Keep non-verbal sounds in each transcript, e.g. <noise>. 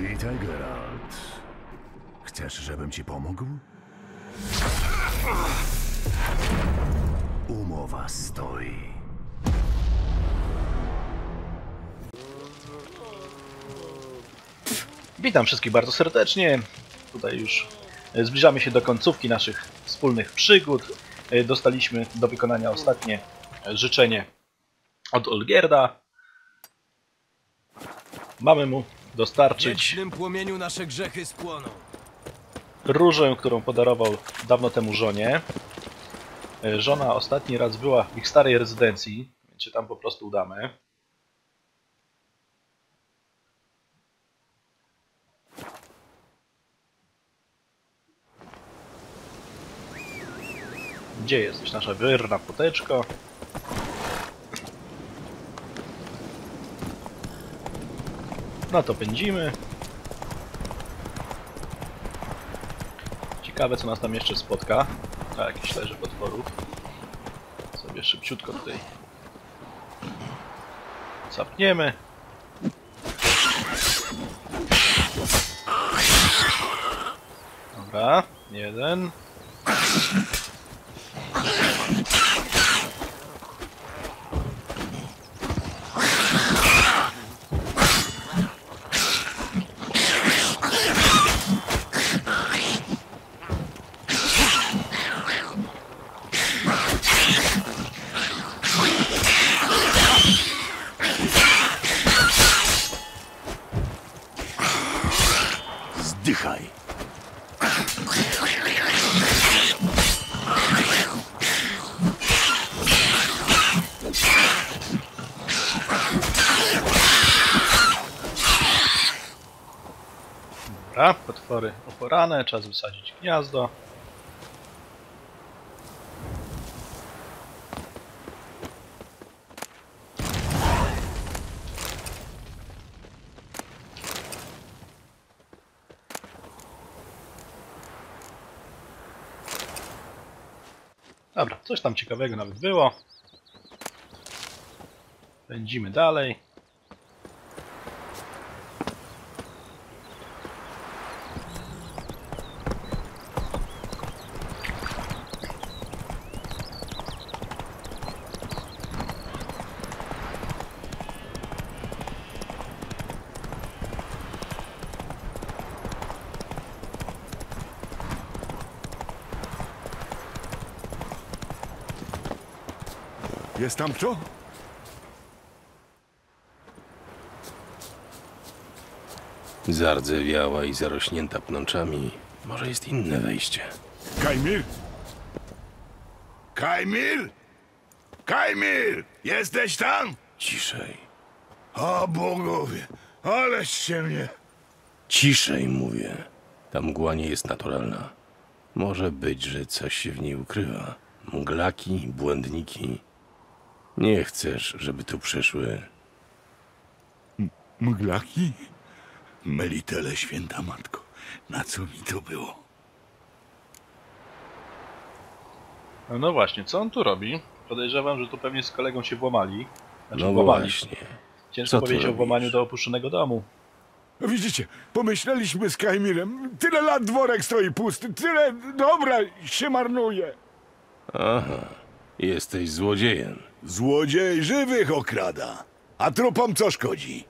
Witaj, Geralt. Chcesz, żebym ci pomógł? Umowa stoi. Witam wszystkich bardzo serdecznie. Tutaj już e, zbliżamy się do końcówki naszych wspólnych przygód. E, Dostaliśmy do wykonania ostatnie e, życzenie od Olgierda. Mamy mu W dostarczyć wiecznym płomieniu nasze grzechy spłoną. różę, którą podarował dawno temu żonie. E, Żona ostatni raz była w ich starej rezydencji, więc się tam po prostu udamy. Gdzie jesteś, nasza wierna poteczko? No to pędzimy. Ciekawe co nas tam jeszcze spotka. A jakiś leży potworów. Sobie szybciutko tutaj zapniemy. Dobra, jeden. Zdychaj. Dobra, oporane, czas wysadzić gniazdo. Dobra, coś tam ciekawego nawet było. Pędzimy dalej. Jest tam kto? Zardzewiała i zarośnięta pnączami. Może jest inne wejście. Kajmir? Kajmir? Kajmir! Jesteś tam? Ciszej. O bogowie, aleście mnie. Ciszej, mówię. Ta mgła nie jest naturalna. Może być, że coś się w niej ukrywa. Mglaki, błędniki. Nie chcesz, żeby tu przyszły. Mglaki? Melitele, święta matko, na co mi to było? No właśnie, co on tu robi? Podejrzewam, że tu pewnie z kolegą się włamali. Znaczy No włamali. właśnie. Ciężko Co powiedzieć o włamaniu do opuszczonego domu. Widzicie, pomyśleliśmy z Kajmirem, tyle lat dworek stoi pusty, tyle dobra się marnuje. Aha. Jesteś złodziejem. Złodziej żywych okrada, a trupom co szkodzi?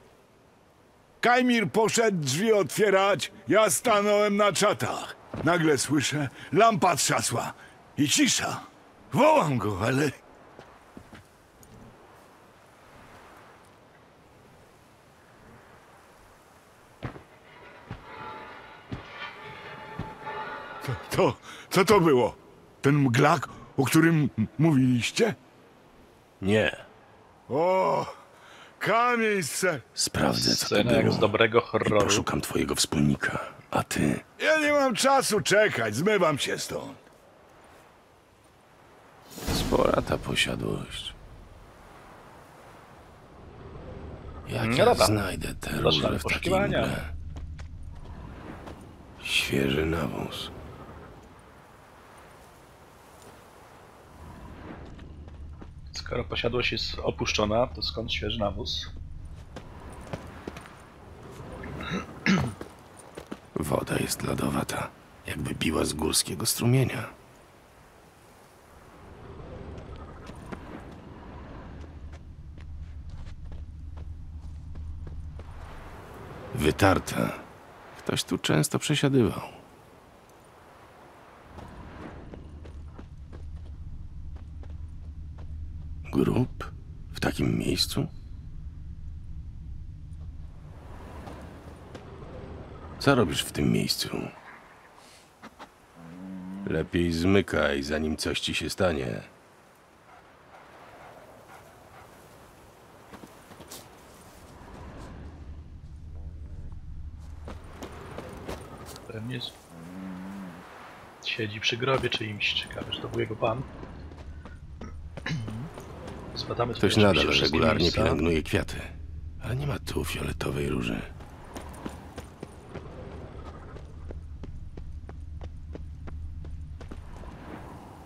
Kajmir poszedł drzwi otwierać, ja stanąłem na czatach. Nagle słyszę, lampa trzasła i cisza. Wołam go, ale To, co to było? Ten mglak, o którym mówiliście? Nie. O, kamień se. Sprawdzę, co to jak było. z dobrego I horroru. poszukam twojego wspólnika. A ty? Ja nie mam czasu czekać, zmywam się stąd. Spora ta posiadłość. Jak No ja dobra. znajdę te Zaczynamy róże w takiej poszukiwania. mgle? Świeży nawóz. Skoro posiadłość jest opuszczona, to skąd świeży nawóz? Woda jest lodowata, jakby biła z górskiego strumienia. Wytarta. Ktoś tu często przesiadywał. Grób? Takim miejscu? Co robisz w tym miejscu? Lepiej zmykaj, zanim coś ci się stanie. Pewnie siedzi przy grobie czyimś. Ciekawe, że to był jego pan. Ktoś nadal regularnie pielęgnuje kwiaty, ale nie ma tu fioletowej róży.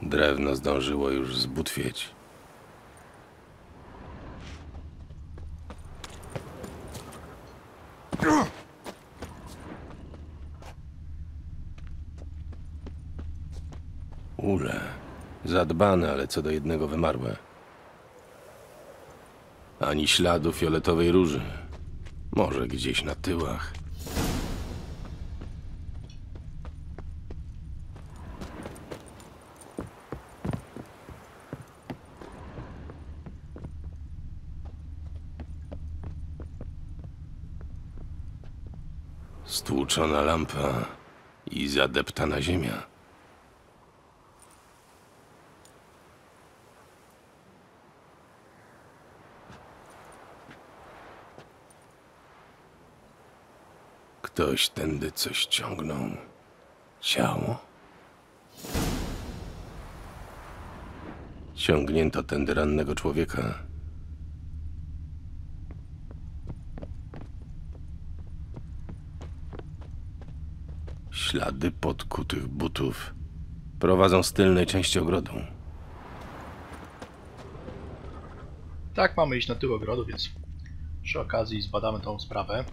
Drewno zdążyło już zbutwieć. Ule. Zadbane, ale co do jednego wymarłe. Ani śladu fioletowej róży. Może gdzieś na tyłach. Stłuczona lampa i zadeptana ziemia. Ktoś tędy coś ciągnął. Ciało? Ciągnięto tędy rannego człowieka. Ślady podkutych butów prowadzą z tylnej części ogrodu. Tak, mamy iść na tył ogrodu, więc przy okazji zbadamy tą sprawę.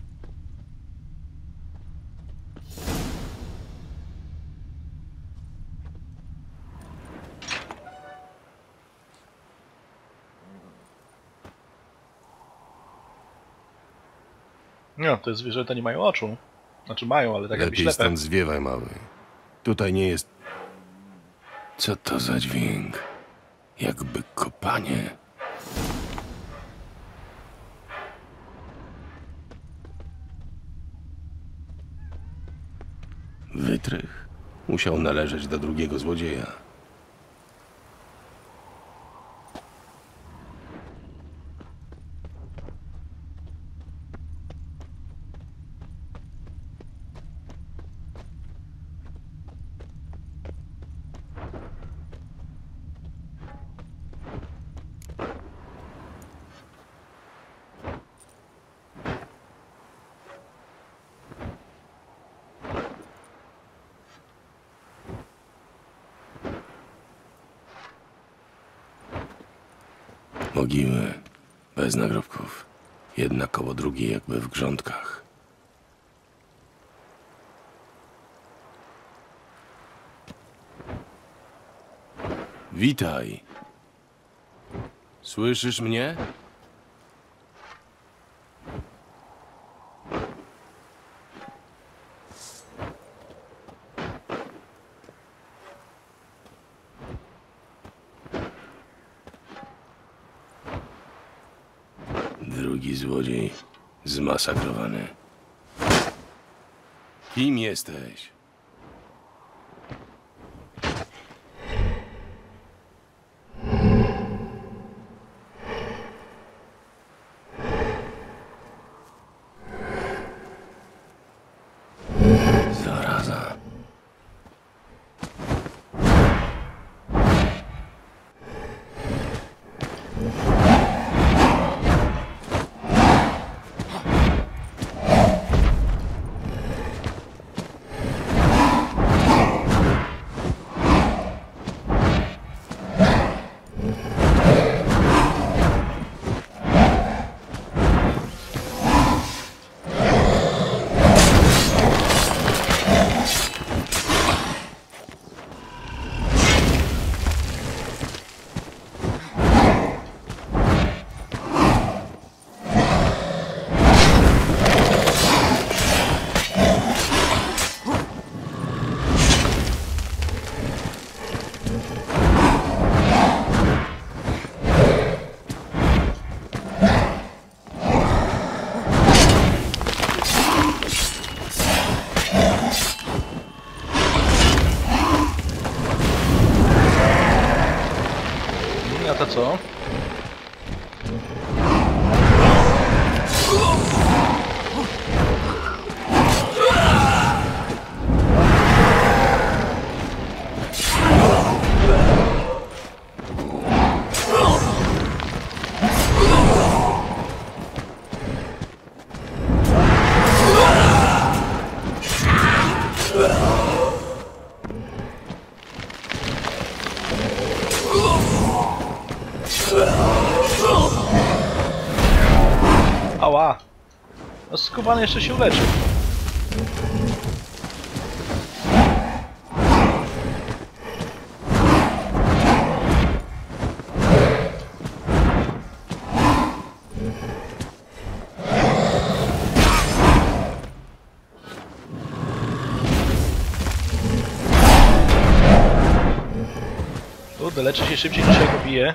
No, te zwierzęta nie mają oczu. Znaczy mają, ale tak jakby Lepiej ślepe. stąd zwiewaj, mały. Tutaj nie jest... Co to za dźwięk? Jakby kopanie. Wytrych musiał należeć do drugiego złodzieja. Koło drugiej, jakby w grządkach. Witaj. Słyszysz mnie? Drugi złodziej zmasakrowany. Kim jesteś? Skubany jeszcze się uleczył. Kurde, leczy się szybciej niż ja bije.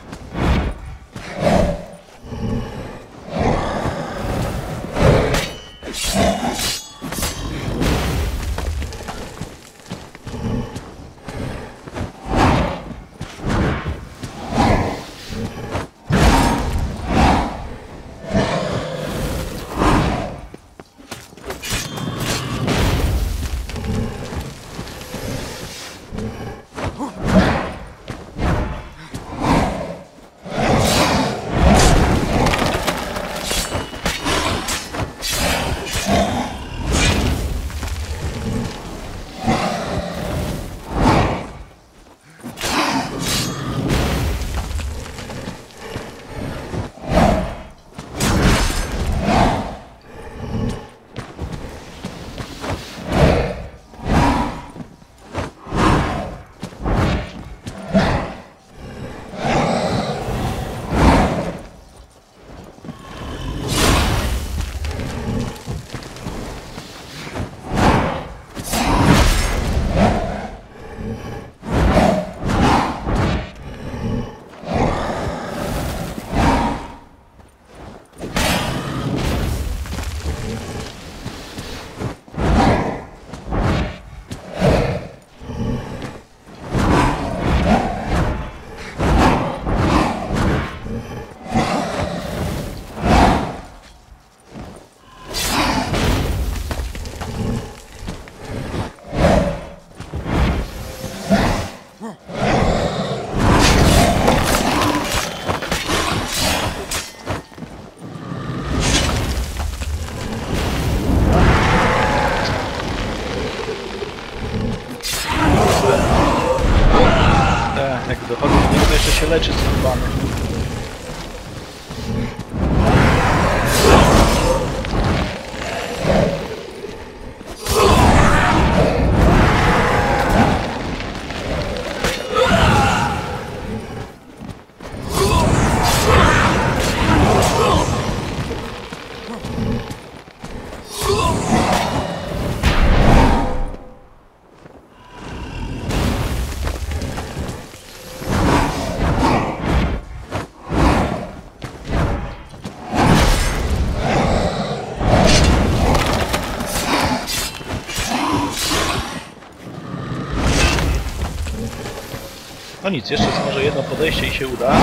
Nic, jeszcze może jedno podejście i się uda.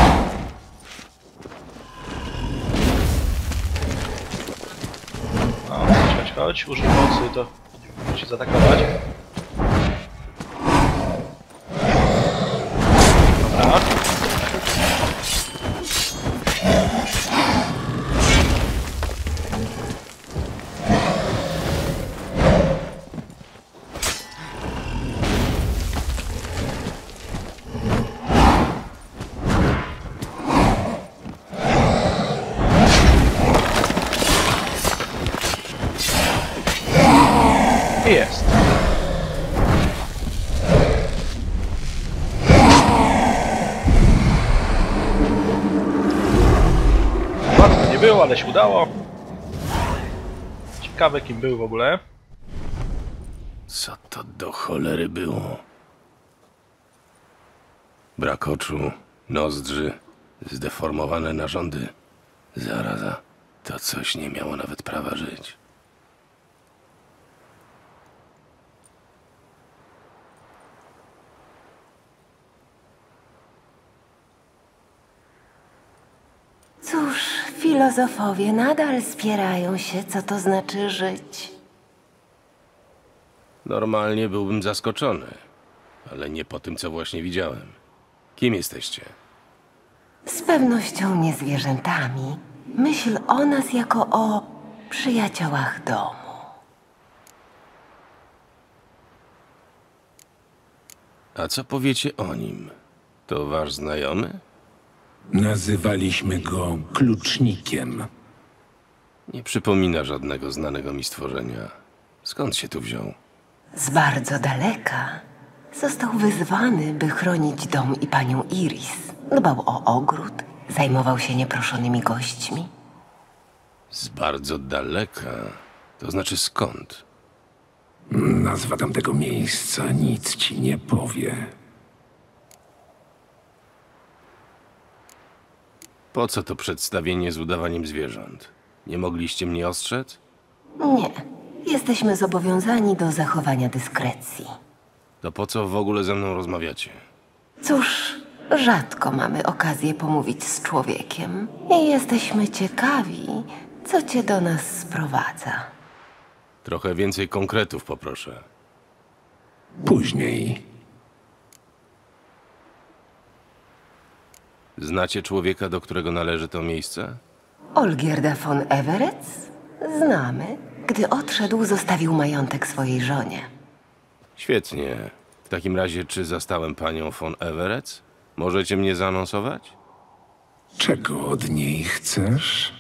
No, chodź, chodź, chodź, użyj mocy, to musi zaatakować. Ale się udało. Ciekawe kim był w ogóle. Co to do cholery było? Brak oczu, nozdrzy, zdeformowane narządy. Zaraza, to coś nie miało nawet prawa żyć. Filozofowie nadal spierają się, co to znaczy żyć. Normalnie byłbym zaskoczony, ale nie po tym, co właśnie widziałem. Kim jesteście? Z pewnością nie zwierzętami. Myśl o nas jako o przyjaciołach domu. A co powiecie o nim? To wasz znajomy? Nazywaliśmy go klucznikiem. Nie przypomina żadnego znanego mi stworzenia. Skąd się tu wziął? Z bardzo daleka został wyzwany, by chronić dom i panią Iris. Dbał o ogród, zajmował się nieproszonymi gośćmi. Z bardzo daleka. To znaczy skąd? Nazwa tamtego miejsca nic ci nie powie. Po co to przedstawienie z udawaniem zwierząt? Nie mogliście mnie ostrzec? Nie, jesteśmy zobowiązani do zachowania dyskrecji. To po co w ogóle ze mną rozmawiacie? Cóż, rzadko mamy okazję pomówić z człowiekiem i jesteśmy ciekawi, co cię do nas sprowadza. Trochę więcej konkretów poproszę. Później Znacie człowieka, do którego należy to miejsce? Olgierda von Everett? Znamy. Gdy odszedł, zostawił majątek swojej żonie. Świetnie. W takim razie, czy zastałem panią von Everett? Możecie mnie zaanonsować? czego od niej chcesz?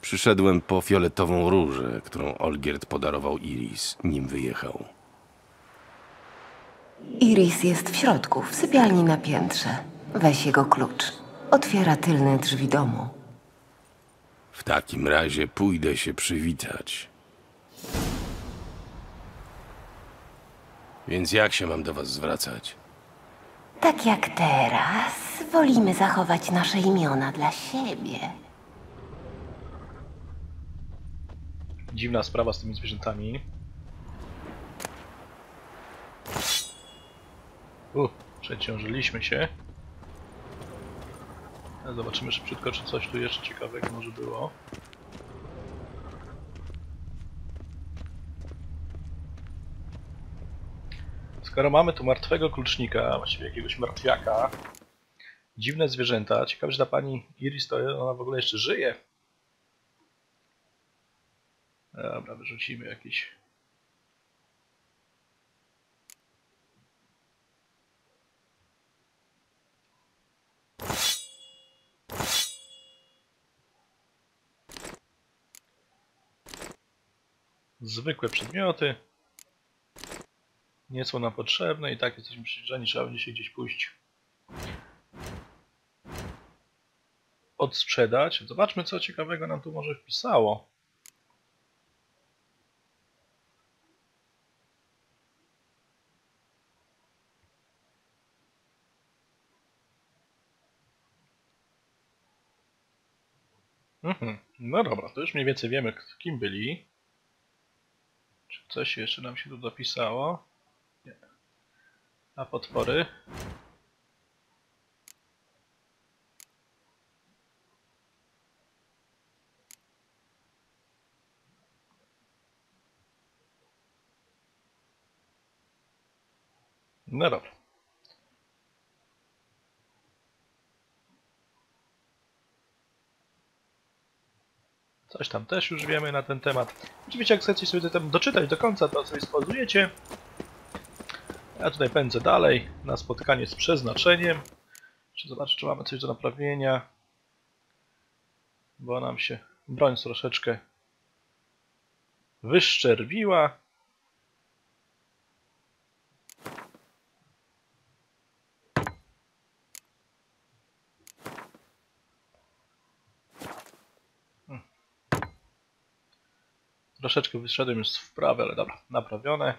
Przyszedłem po fioletową różę, którą Olgierd podarował Iris, nim wyjechał. Iris jest w środku, w sypialni na piętrze. Weź jego klucz. Otwiera tylne drzwi domu. W takim razie pójdę się przywitać. Więc jak się mam do was zwracać? Tak jak teraz, wolimy zachować nasze imiona dla siebie. Dziwna sprawa z tymi zwierzętami. U, przeciążyliśmy się. Zobaczymy szybciutko, czy coś tu jeszcze ciekawego może było. Skoro mamy tu martwego klucznika, właściwie jakiegoś martwiaka, dziwne zwierzęta, ciekawe, że ta pani Iris to ona w ogóle jeszcze żyje. Dobra, wyrzucimy jakiś. Zwykłe przedmioty. Nie są nam potrzebne i tak jesteśmy przyjrzeni, trzeba będzie się gdzieś pójść. Odsprzedać. Zobaczmy, co ciekawego nam tu może wpisało. Mhm. No dobra, to już mniej więcej wiemy, kim byli. Czy coś jeszcze nam się tu dopisało? Nie. A potwory? No dobra. Coś tam też już wiemy na ten temat. Oczywiście jak chcecie sobie tam doczytać do końca, to sobie spauzujecie. Ja tutaj pędzę dalej na spotkanie z przeznaczeniem. Czy zobaczę, czy mamy coś do naprawienia. Bo nam się broń troszeczkę wyszczerbiła. Troszeczkę wyszedłem już w prawe, ale dobra, naprawione.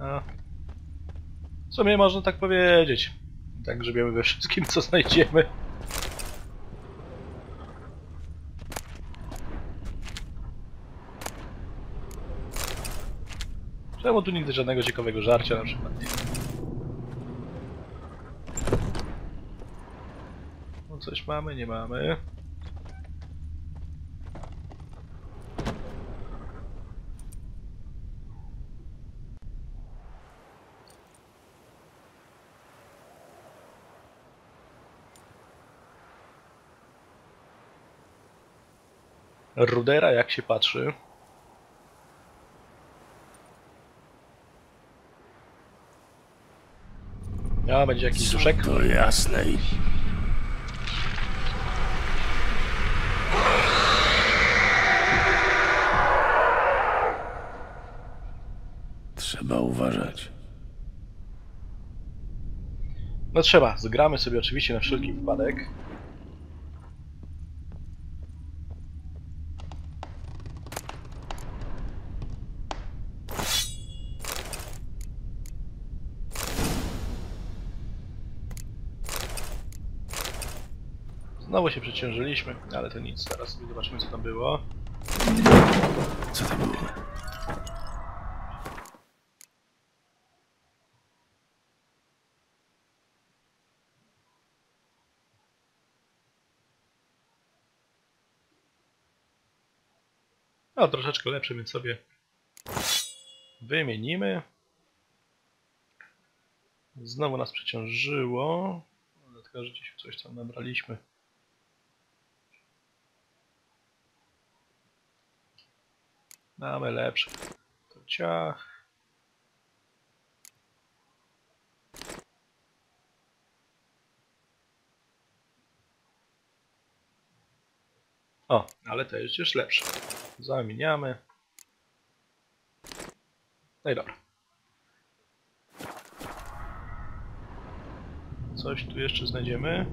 A. W sumie można tak powiedzieć. Tak grzebiemy we wszystkim, co znajdziemy. Czemu tu nigdy żadnego ciekawego żarcia na przykład? Coś mamy, nie mamy. Rudera jak się patrzy. Ja, będzie jakiś duszek. To jasne i... Trzeba uważać. No trzeba, zgramy sobie oczywiście na wszelki wypadek. Znowu się przeciążyliśmy, ale to nic, zaraz sobie zobaczymy co tam było. Co to było? No, troszeczkę lepszy, więc sobie wymienimy. Znowu nas przeciążyło. Dlatego, że gdzieś coś tam nabraliśmy. Mamy lepsze. To ciach. O, ale to jest już lepsze. Zamieniamy. No i dobra. Coś tu jeszcze znajdziemy.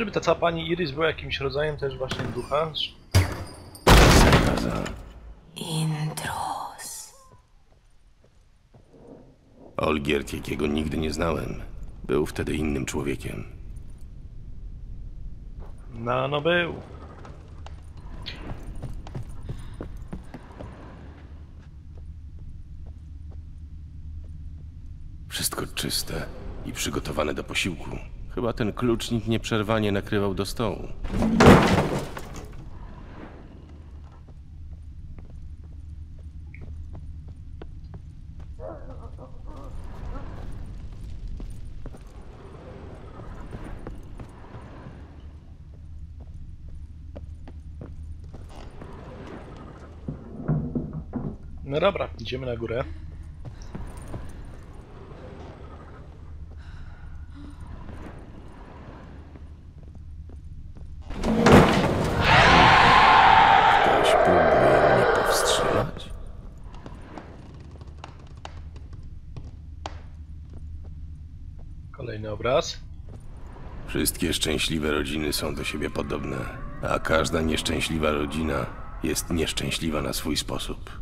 Żeby ta cała pani Iris była jakimś rodzajem też właśnie ducha. Intros. Olgierd, jakiego nigdy nie znałem, był wtedy innym człowiekiem. No, no był. Wszystko czyste i przygotowane do posiłku. Chyba ten klucznik nieprzerwanie nakrywał do stołu. No dobra, idziemy na górę. Ktoś próbuje mnie powstrzymać? Kolejny obraz. Wszystkie szczęśliwe rodziny są do siebie podobne, a każda nieszczęśliwa rodzina jest nieszczęśliwa na swój sposób.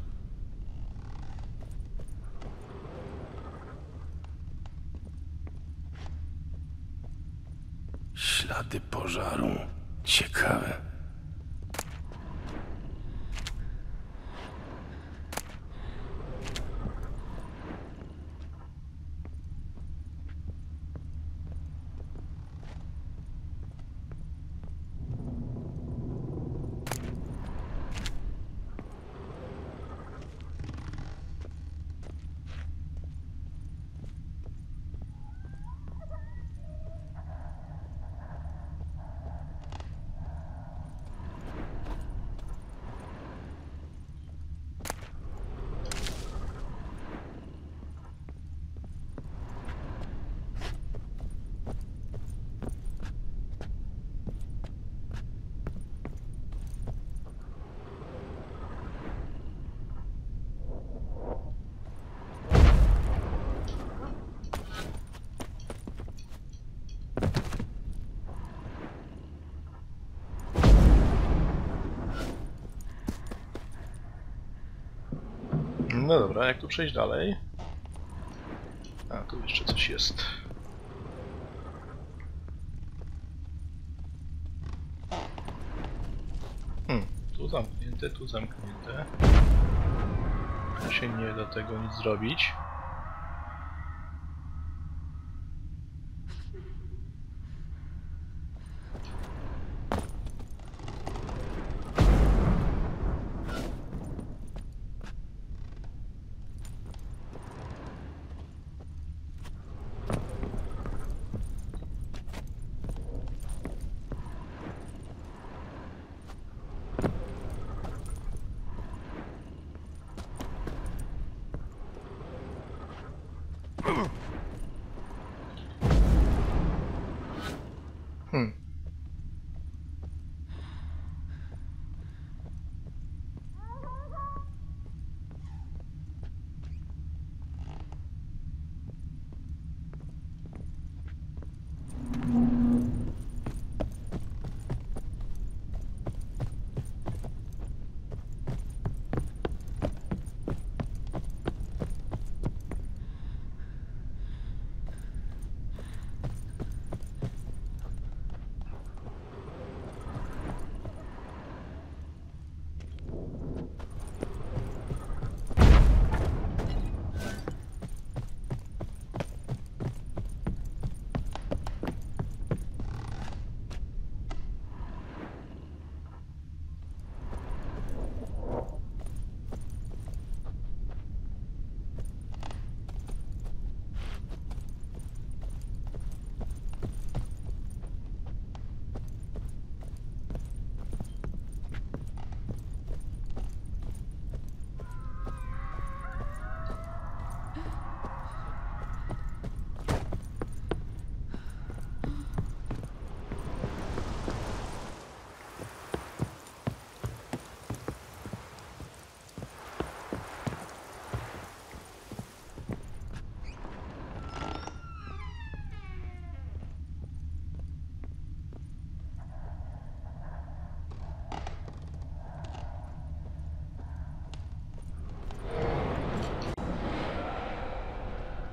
Przejść dalej? A, tu jeszcze coś jest. Hmm, tu zamknięte, tu zamknięte. Tu się nie da tego nic zrobić.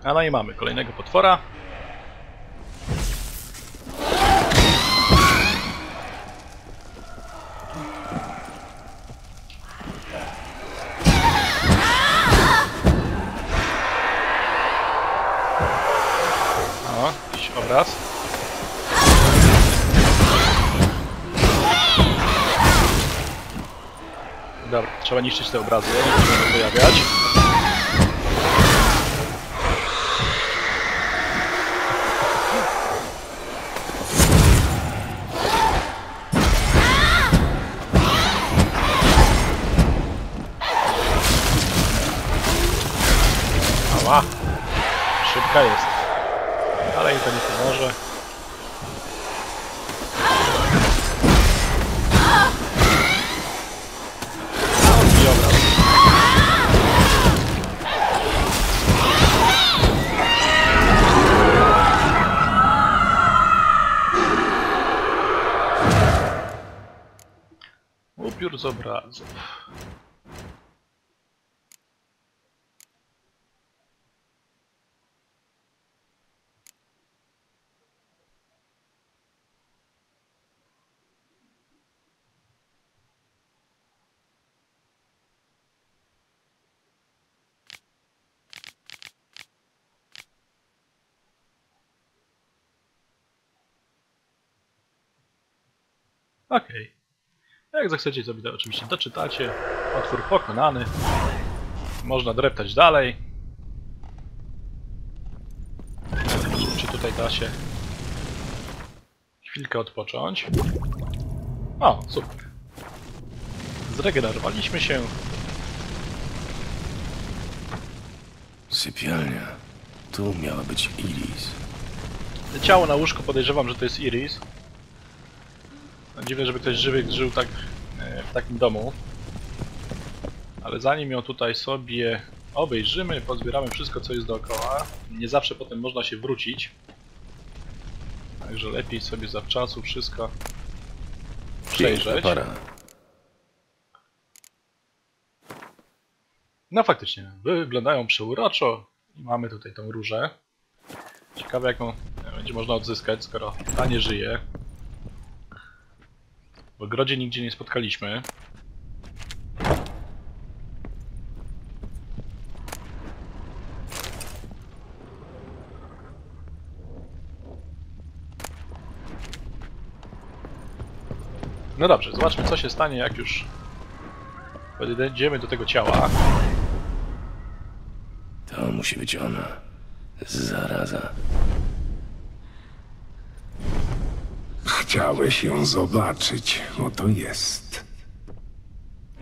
A no i mamy kolejnego potwora. O, jakiś obraz. Dobra, trzeba niszczyć te obrazy, nie będą pojawiać. Okej. Jak zechcecie to oczywiście doczytacie. Otwór pokonany. Można dreptać dalej. Czy tutaj da się chwilkę odpocząć. O, super. Zregenerowaliśmy się. Sypialnia. Tu miała być Iris. Ciało na łóżku podejrzewam, że to jest Iris. No, Dziwne, żeby ktoś żywy żył tak e, w takim domu. Ale zanim ją tutaj sobie obejrzymy, pozbieramy wszystko co jest dookoła. Nie zawsze potem można się wrócić. Także lepiej sobie zawczasu wszystko przejrzeć. para. No faktycznie, wyglądają przeuroczo i mamy tutaj tą różę. Ciekawe jaką będzie można odzyskać, skoro ta nie żyje. W ogrodzie nigdzie nie spotkaliśmy. No dobrze, zobaczmy co się stanie jak już podejdziemy do tego ciała. To musi być ona. Zaraza. Chciałeś ją zobaczyć. Oto jest.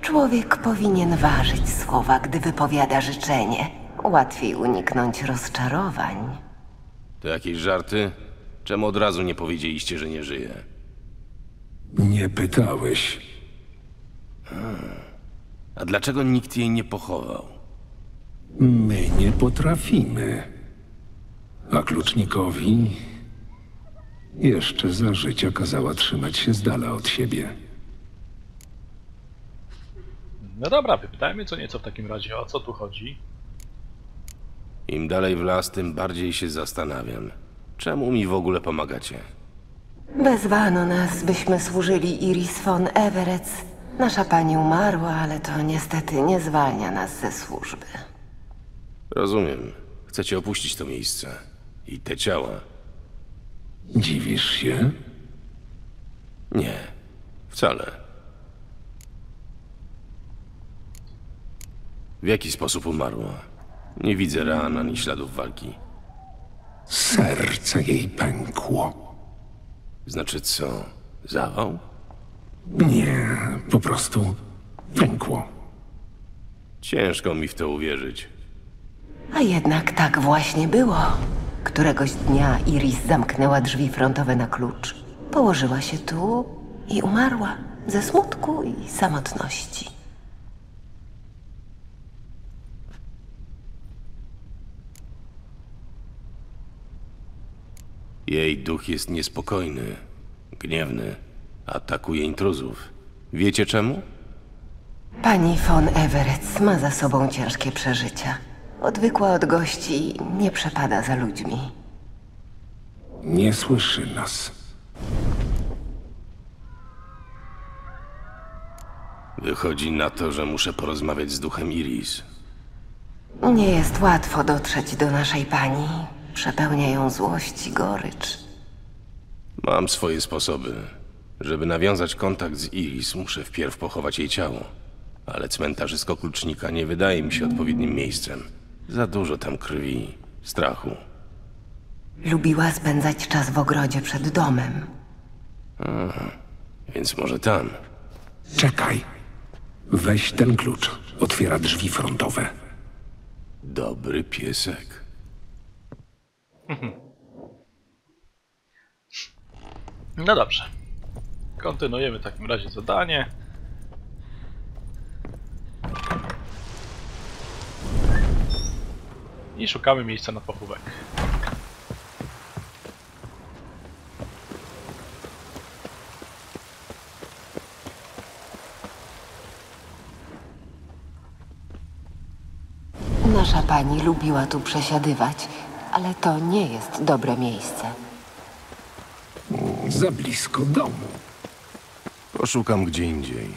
Człowiek powinien ważyć słowa, gdy wypowiada życzenie. Łatwiej uniknąć rozczarowań. To jakieś żarty? Czemu od razu nie powiedzieliście, że nie żyje? Nie pytałeś. A dlaczego nikt jej nie pochował? My nie potrafimy. A klucznikowi jeszcze za życia kazała trzymać się z dala od siebie. No dobra, wypytajmy co nieco w takim razie o co tu chodzi. Im dalej w las, tym bardziej się zastanawiam. Czemu mi w ogóle pomagacie? Wezwano nas, byśmy służyli Iris von Everett. Nasza pani umarła, ale to niestety nie zwalnia nas ze służby. Rozumiem. Chcecie opuścić to miejsce. I te ciała. Dziwisz się? Nie. Wcale. W jaki sposób umarła? Nie widzę ran ani śladów walki. Serce jej pękło. Znaczy co? Zawał? Nie, po prostu pękło. Ciężko mi w to uwierzyć. A jednak tak właśnie było. Któregoś dnia Iris zamknęła drzwi frontowe na klucz. Położyła się tu i umarła ze smutku i samotności. Jej duch jest niespokojny, gniewny, atakuje intruzów. Wiecie czemu? Pani von Everett ma za sobą ciężkie przeżycia. Odwykła od gości i nie przepada za ludźmi. Nie słyszy nas. Wychodzi na to, że muszę porozmawiać z duchem Iris. Nie jest łatwo dotrzeć do naszej pani. Przepełnia ją złość i gorycz. Mam swoje sposoby. Żeby nawiązać kontakt z Iris, muszę wpierw pochować jej ciało. Ale cmentarzysko klucznika nie wydaje mi się odpowiednim miejscem. Za dużo tam krwi, strachu. Lubiła spędzać czas w ogrodzie przed domem. Więc może tam. Czekaj. Weź ten klucz. Otwiera drzwi frontowe. Dobry piesek. No dobrze. Kontynuujemy w takim razie zadanie. I szukamy miejsca na pochówek. Nasza pani lubiła tu przesiadywać, ale to nie jest dobre miejsce. Za blisko domu. Poszukam gdzie indziej.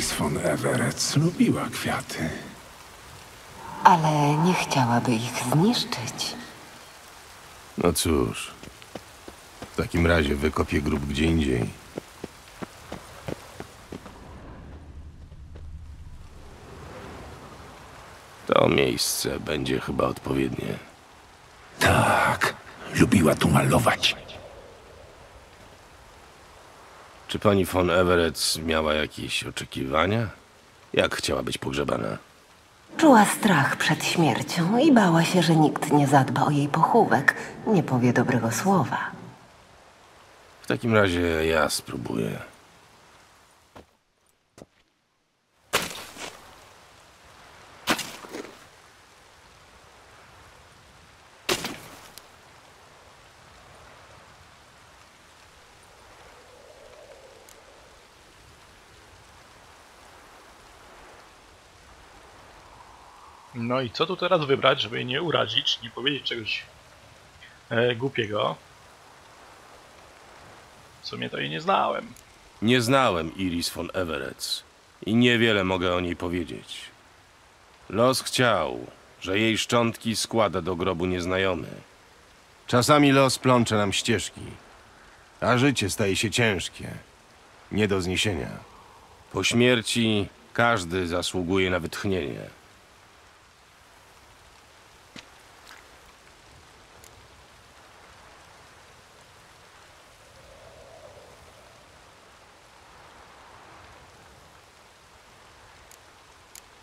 Iris von Everett lubiła kwiaty. Ale nie chciałaby ich zniszczyć. No cóż. W takim razie wykopię grób gdzie indziej. To miejsce będzie chyba odpowiednie. Tak, lubiła tu malować. Czy pani von Everett miała jakieś oczekiwania? Jak chciała być pogrzebana? Czuła strach przed śmiercią i bała się, że nikt nie zadba o jej pochówek, nie powie dobrego słowa. W takim razie ja spróbuję. No i co tu teraz wybrać, żeby jej nie urazić, nie powiedzieć czegoś e, głupiego? W sumie to jej nie znałem. Nie znałem Iris von Everett i niewiele mogę o niej powiedzieć. Los chciał, że jej szczątki składa do grobu nieznajomy. Czasami los plącze nam ścieżki, a życie staje się ciężkie, nie do zniesienia. Po śmierci każdy zasługuje na wytchnienie.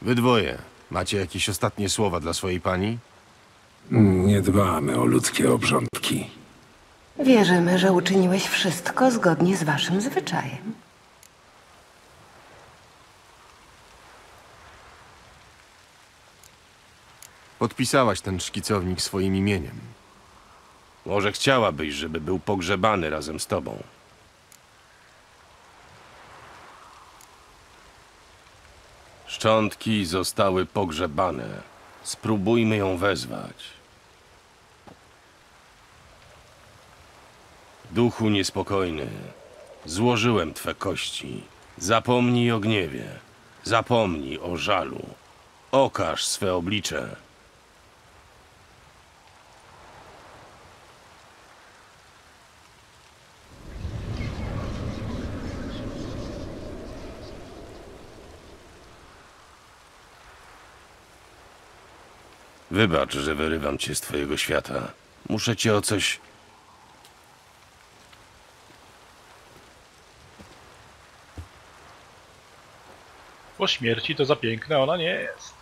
Wy dwoje, macie jakieś ostatnie słowa dla swojej pani? Nie dbamy o ludzkie obrządki. Wierzymy, że uczyniłeś wszystko zgodnie z waszym zwyczajem. Podpisałaś ten szkicownik swoim imieniem. Może chciałabyś, żeby był pogrzebany razem z tobą. Szczątki zostały pogrzebane. Spróbujmy ją wezwać. Duchu niespokojny, złożyłem twe kości. Zapomnij o gniewie. Zapomnij o żalu. Okaż swe oblicze. Wybacz, że wyrywam cię z twojego świata. Muszę cię o coś. Po śmierci to za piękna ona nie jest.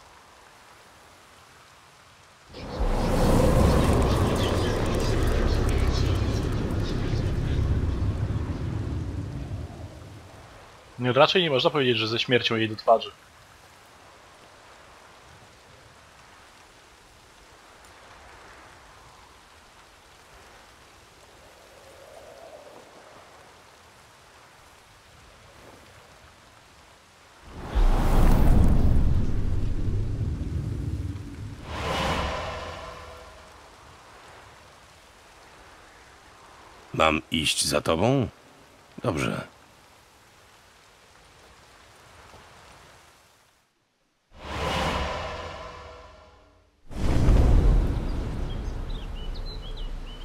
Raczej nie można powiedzieć, że ze śmiercią jej do twarzy. Mam iść za tobą? Dobrze.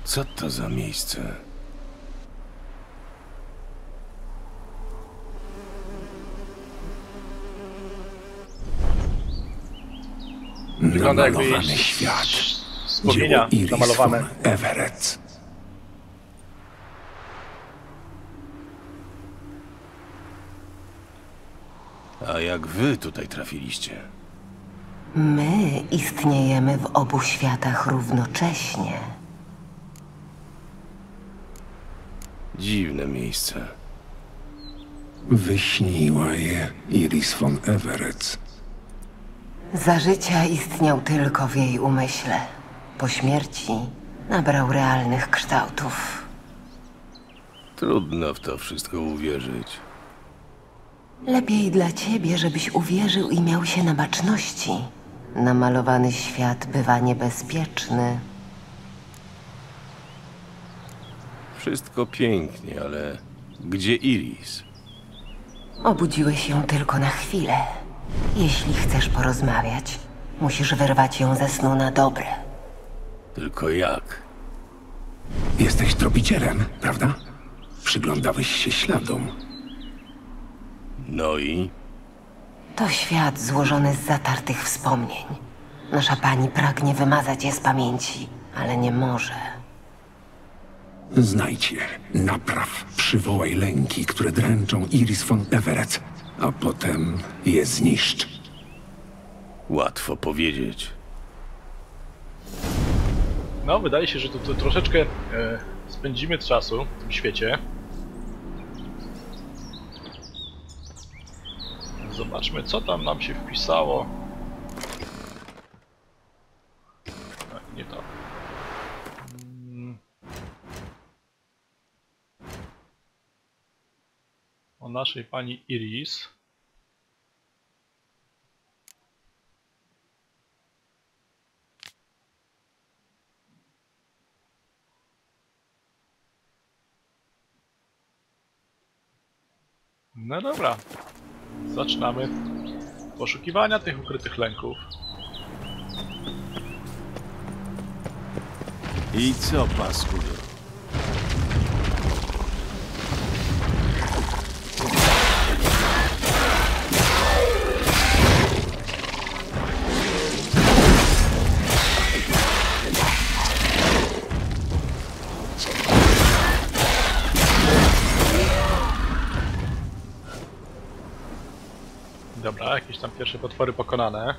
Co to za miejsce? Wygląda jakby świat. Dzieło Iris namalowane. Everett. A jak wy tutaj trafiliście? My istniejemy w obu światach równocześnie. Dziwne miejsce. Wyśniła je Iris von Everett. Za życia istniał tylko w jej umyśle. Po śmierci nabrał realnych kształtów. Trudno w to wszystko uwierzyć. Lepiej dla ciebie, żebyś uwierzył i miał się na baczności. Namalowany świat bywa niebezpieczny. Wszystko pięknie, ale gdzie Iris? Obudziłeś ją tylko na chwilę. Jeśli chcesz porozmawiać, musisz wyrwać ją ze snu na dobre. Tylko jak? Jesteś tropicielem, prawda? Przyglądałeś się śladom. No i? To świat złożony z zatartych wspomnień. Nasza pani pragnie wymazać je z pamięci, ale nie może. Znajdź je, napraw, przywołaj lęki, które dręczą Iris von Everett, a potem je zniszcz. Łatwo powiedzieć. No, wydaje się, że tu, tu troszeczkę e, spędzimy czasu w tym świecie. Zobaczmy, co tam nam się wpisało. Tak, nie to. O naszej pani Iris. No dobra, Zaczynamy poszukiwania tych ukrytych lęków. I co, paskudo? Dobra, jakieś tam pierwsze potwory pokonane.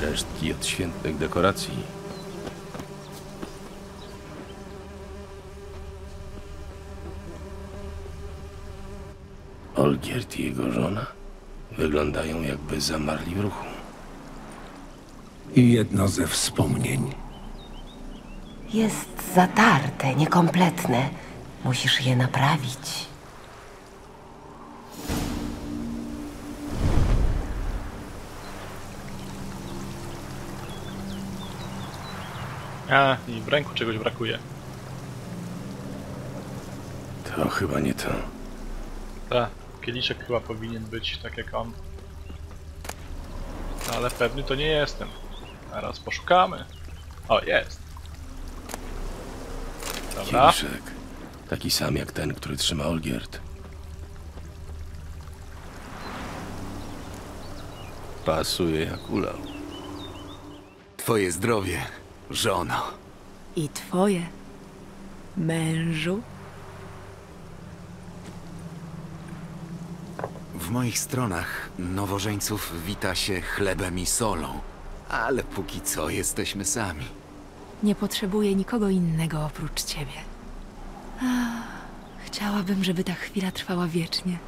Resztki od świętnych dekoracji. Olgierd i jego żona wyglądają jakby zamarli w ruchu. I jedno ze wspomnień. Jest zatarte, niekompletne. Musisz je naprawić. A, i w ręku czegoś brakuje. To chyba nie to. Ta, kieliszek chyba powinien być tak jak on. No, ale pewny to nie jestem. Zaraz poszukamy. O, jest. Dobra. Kieliszek. Taki sam jak ten, który trzyma Olgierd. Pasuje jak ulał. Twoje zdrowie, żono. I twoje, mężu? W moich stronach nowożeńców wita się chlebem i solą, ale póki co jesteśmy sami. Nie potrzebuję nikogo innego oprócz ciebie. Ach, chciałabym, żeby ta chwila trwała wiecznie.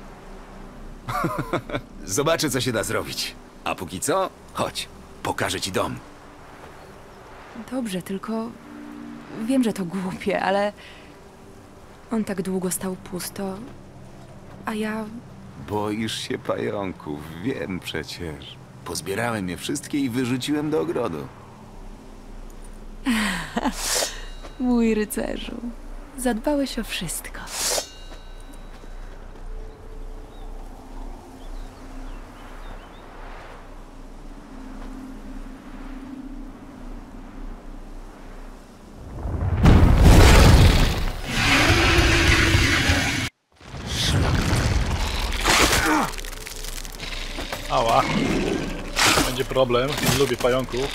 <laughs> Zobaczę, co się da zrobić. A póki co, chodź, pokażę ci dom. Dobrze, tylko wiem, że to głupie, ale on tak długo stał pusto, a ja Boisz się pająków, wiem przecież. Pozbierałem je wszystkie i wyrzuciłem do ogrodu. <laughs> Mój rycerzu, zadbałeś o wszystko. Ała. Będzie problem. Nie lubię pająków.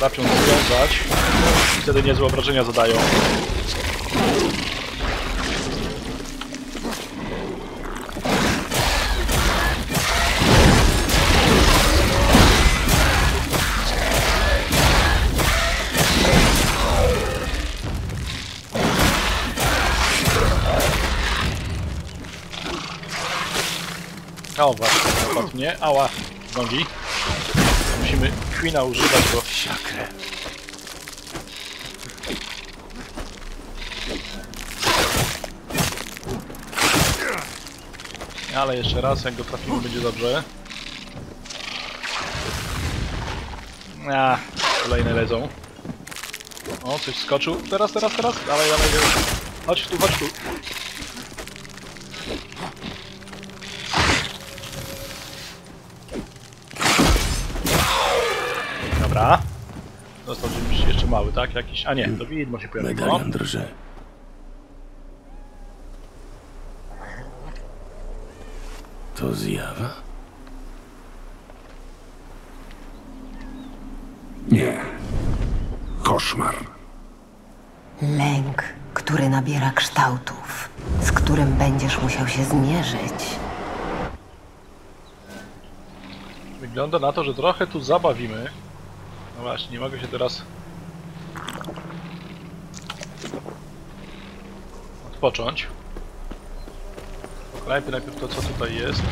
Trafią związać. I wtedy niezłe obrażenia zadają. O właśnie, mnie. Ała, nogi. Musimy Queena używać, bo... Siakrę. Ale jeszcze raz, jak go trafimy, będzie dobrze. A, kolejne lezą. O, coś skoczył. Teraz, teraz, teraz. Dawaj, dawaj, dawaj. Chodź tu, chodź tu. Tak? Jakiś... A nie, to widmo się pojawiło. Medalion drży. To zjawa? Nie. Koszmar. Lęk, który nabiera kształtów, z którym będziesz musiał się zmierzyć. Wygląda na to, że trochę tu zabawimy. No właśnie, nie mogę się teraz... Odpocząć. Poklejmy najpierw to, co tutaj jest.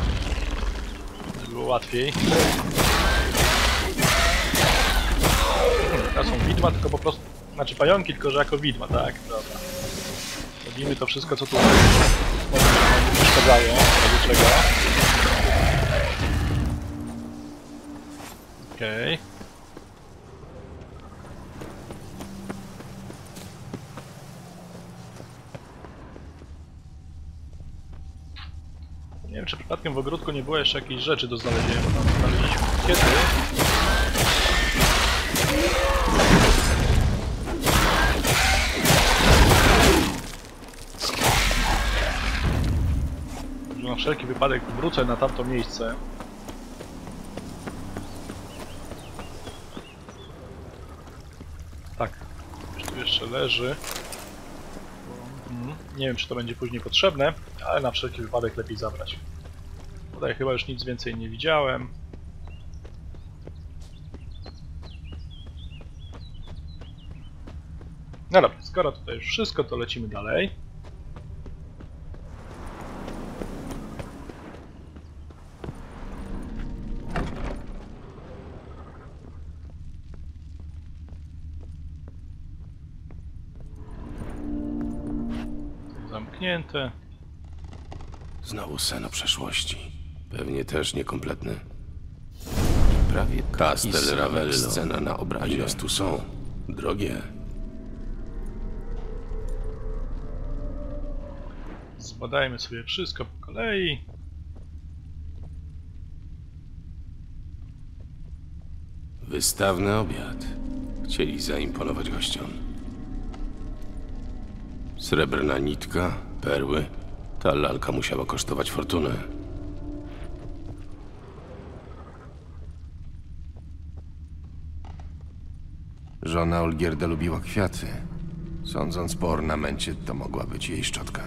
Żeby było łatwiej. To są widma, tylko po prostu... Znaczy pająki, tylko że jako widma, tak? Dobra. Robimy to wszystko, co tu przeszkadzają. Do czego? Okej. Nie czy przypadkiem w ogródku nie było jeszcze jakiejś rzeczy do znalezienia, bo tam znaleźliśmy kiedy. Na wszelki wypadek wrócę na tamto miejsce. Tak, coś tu jeszcze leży. Mhm. Nie wiem, czy to będzie później potrzebne, ale na wszelki wypadek lepiej zabrać. Tutaj chyba już nic więcej nie widziałem. No dobra, skoro tutaj już wszystko, to lecimy dalej. Zamknięte. Znowu sen o przeszłości. Pewnie też niekompletny. Prawie Castel Ravello. Scena na obrazie. Ile tu są? Drogie. Zbadajmy sobie wszystko po kolei. Wystawny obiad. Chcieli zaimponować gościom. Srebrna nitka, perły. Ta lalka musiała kosztować fortunę. Żona Olgierda lubiła kwiaty. Sądząc po ornamencie, to mogła być jej szczotka.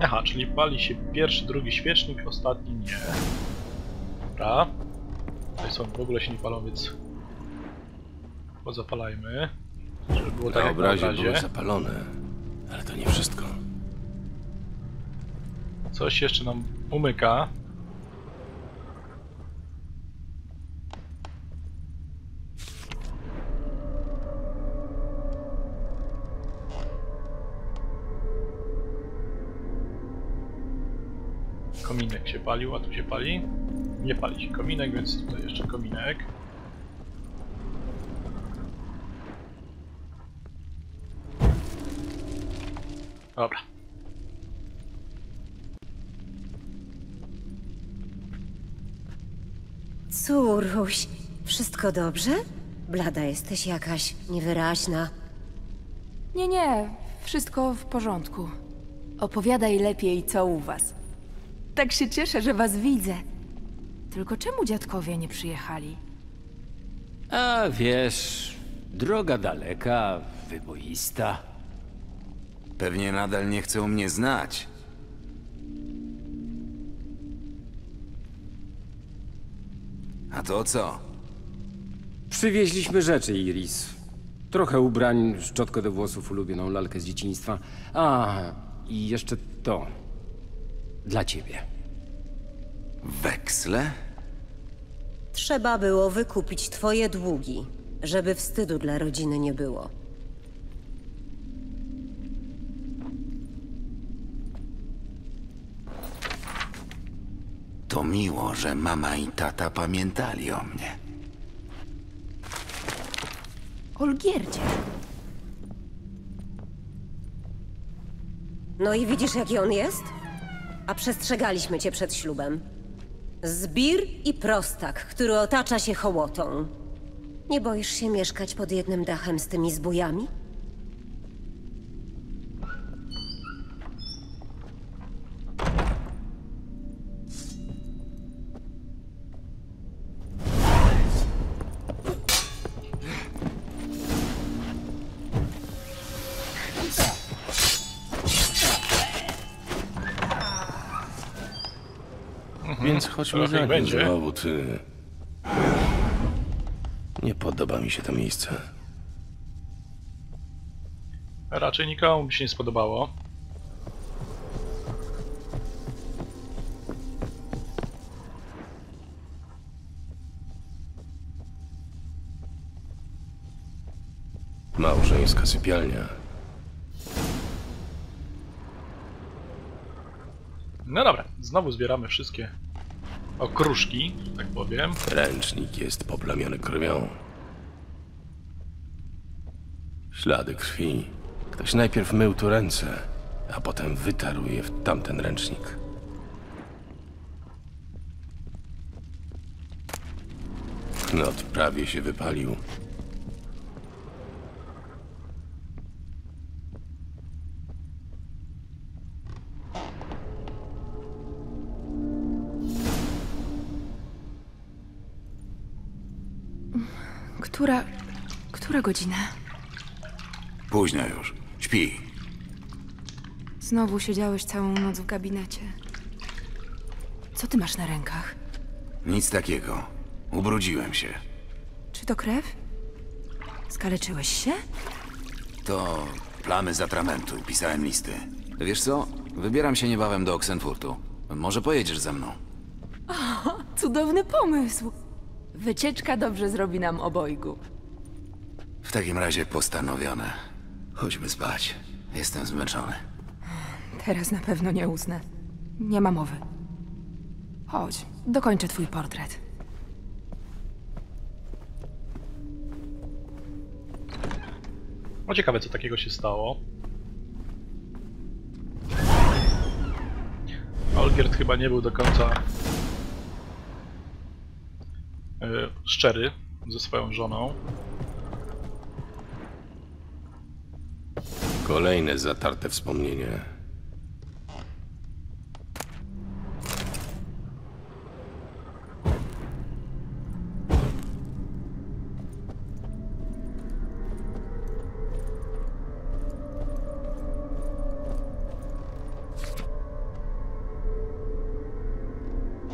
Aha, czyli pali się pierwszy, drugi świecznik, ostatni nie. Dobra. Tutaj są w ogóle się nie palą, więc pozapalajmy. Było tak Na jak na obrazie obrazie. były zapalone, ale to nie wszystko. Coś jeszcze nam umyka. Kominek się palił, a tu się pali. Nie pali się kominek, więc tutaj jeszcze kominek. Dobra. Córuś, wszystko dobrze? Blada jesteś jakaś niewyraźna. Nie, nie, wszystko w porządku. Opowiadaj lepiej, co u was. Tak się cieszę, że was widzę. Tylko czemu dziadkowie nie przyjechali? A wiesz, droga daleka, wyboista. Pewnie nadal nie chcą mnie znać. A to co? Przywieźliśmy rzeczy, Iris. Trochę ubrań, szczotkę do włosów, ulubioną lalkę z dzieciństwa. A, i jeszcze to. Dla ciebie. Weksle? Trzeba było wykupić twoje długi, żeby wstydu dla rodziny nie było. To miło, że mama i tata pamiętali o mnie. Olgierdzie. No i widzisz, jaki on jest? A przestrzegaliśmy cię przed ślubem. Zbir i prostak, który otacza się hołotą. Nie boisz się mieszkać pod jednym dachem z tymi zbójami? Chodźmy za nim. będzie. Znowu ty. Nie podoba mi się to miejsce. Raczej nikomu by się nie spodobało. Małżeńska sypialnia. No dobra, znowu zbieramy wszystkie okruszki, tak powiem. Ręcznik jest poplamiony krwią. Ślady krwi. Ktoś najpierw mył tu ręce, a potem wytarł je w tamten ręcznik. Knot prawie się wypalił. Która... która godzina? Późno już. Śpi. Znowu siedziałeś całą noc w gabinecie. Co ty masz na rękach? Nic takiego. Ubrudziłem się. Czy to krew? Skaleczyłeś się? To plamy z atramentu. Pisałem listy. Wiesz co? Wybieram się niebawem do Oxenfurtu. Może pojedziesz ze mną? Cudowny pomysł! Wycieczka dobrze zrobi nam obojgu. W takim razie postanowione. Chodźmy spać. Jestem zmęczony. Teraz na pewno nie usnę. Nie ma mowy. Chodź, dokończę twój portret. No ciekawe, co takiego się stało. Olgierd chyba nie był do końca szczery ze swoją żoną. Kolejne zatarte wspomnienie.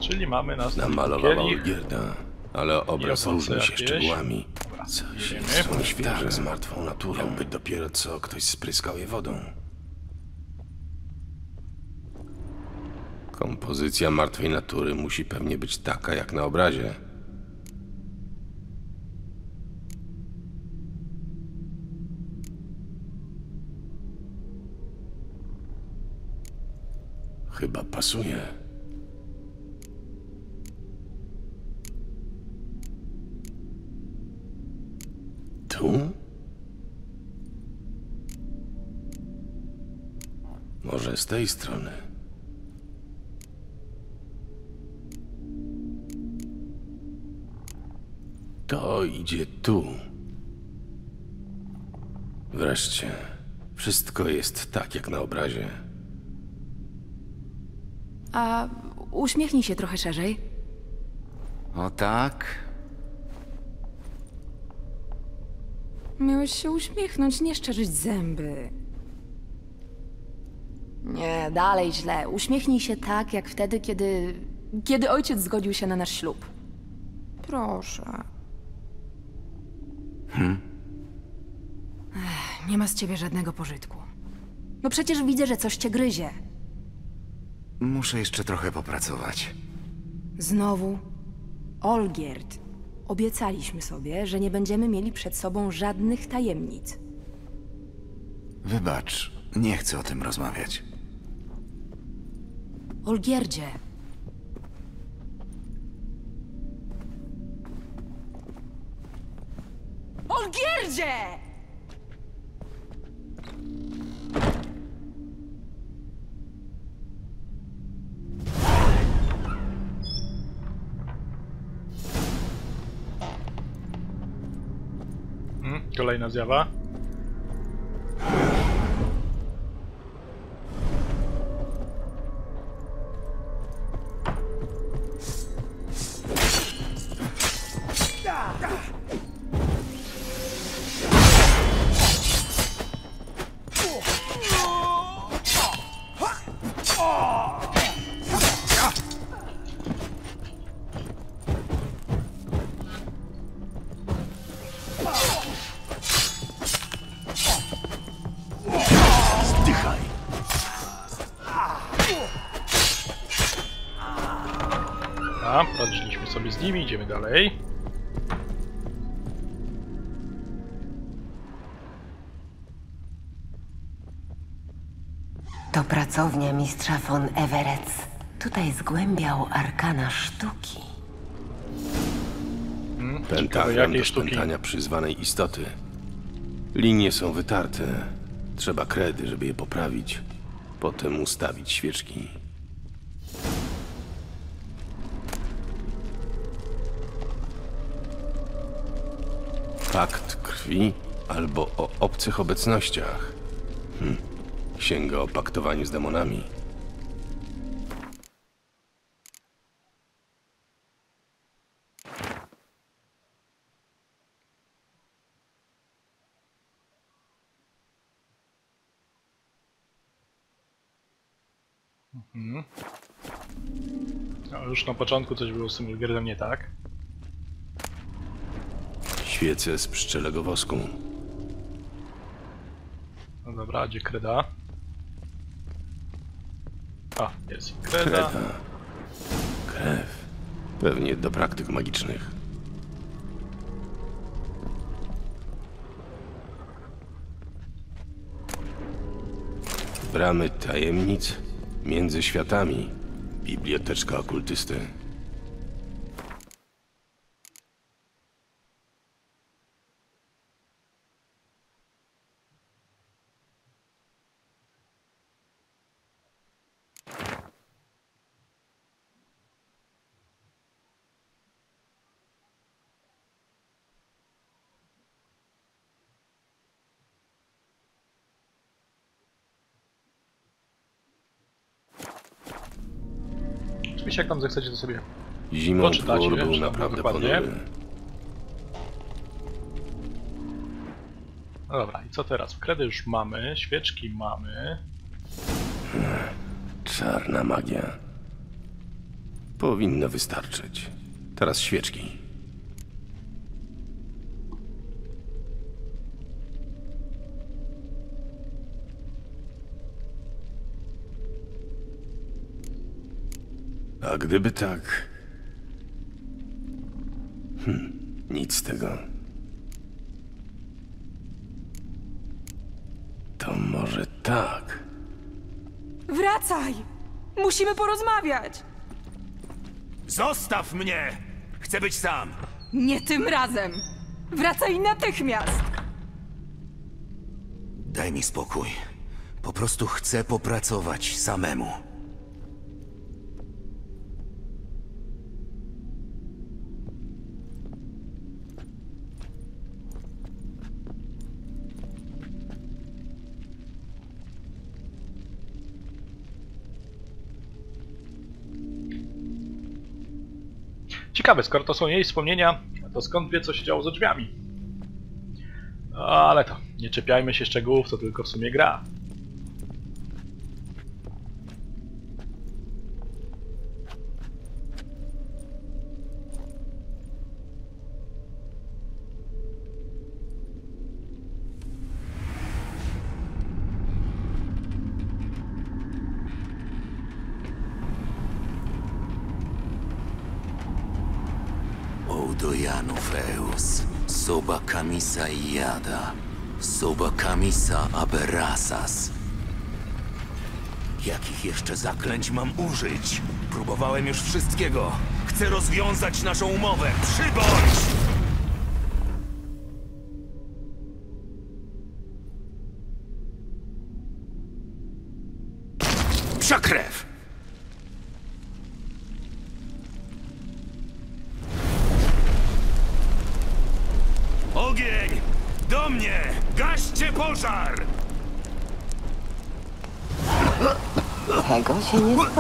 Czyli mamy następny Namalowała kielich. Olgierda, ale obraz różni się szczegółami. Coś Wiemy, jest świeże świeże. z martwą naturą. Być dopiero co ktoś spryskał je wodą. Kompozycja martwej natury musi pewnie być taka jak na obrazie. Chyba pasuje. Tu? Może z tej strony. To idzie tu. Wreszcie. Wszystko jest tak jak na obrazie. A uśmiechnij się trochę szerzej. O tak? Miałeś się uśmiechnąć, nie szczerzyć zęby. Nie, dalej źle. Uśmiechnij się tak, jak wtedy, kiedy. kiedy ojciec zgodził się na nasz ślub. Proszę. Ech, nie ma z ciebie żadnego pożytku. No przecież widzę, że coś cię gryzie. Muszę jeszcze trochę popracować. Znowu. Olgierd. Obiecaliśmy sobie, że nie będziemy mieli przed sobą żadnych tajemnic. Wybacz, nie chcę o tym rozmawiać. Olgierdzie. Olgierdzie! lá aí na Zevar. Nimi, idziemy dalej. To pracownia mistrza von Everett. tutaj zgłębiał arkana sztuki. Pentagram jakiej do sztuki? spętania przyzwanej istoty. Linie są wytarte. Trzeba kredy, żeby je poprawić. Potem ustawić świeczki. Pakt krwi albo o obcych obecnościach. Hm. Księga o paktowaniu z demonami. No, już na początku coś było z tym Olgierdem nie tak. Świece z pszczelego wosku. No dobra, gdzie kreda? A, jest kreda. Kreda. Krew. Pewnie do praktyk magicznych. Bramy tajemnic między światami. Biblioteczka okultysty. Oczywiście jak tam zechcecie to sobie Zimą Poczytacie, dwór był naprawdę dokładnie? No dobra, i co teraz? Kredy już mamy, świeczki mamy. Czarna magia. Powinno wystarczyć. Teraz świeczki. A gdyby tak. Hm, nic z tego. To może tak. Wracaj! Musimy porozmawiać! Zostaw mnie! Chcę być sam! Nie tym razem! Wracaj natychmiast! Daj mi spokój. Po prostu chcę popracować samemu. Ciekawe, skoro to są jej wspomnienia, to skąd wie, co się działo za drzwiami? Ale to, nie czepiajmy się szczegółów, to tylko w sumie gra. Soba Kamisa Iada, Soba Kamisa Aberasas. Jakich jeszcze zaklęć mam użyć? Próbowałem już wszystkiego. Chcę rozwiązać naszą umowę. Przybądź!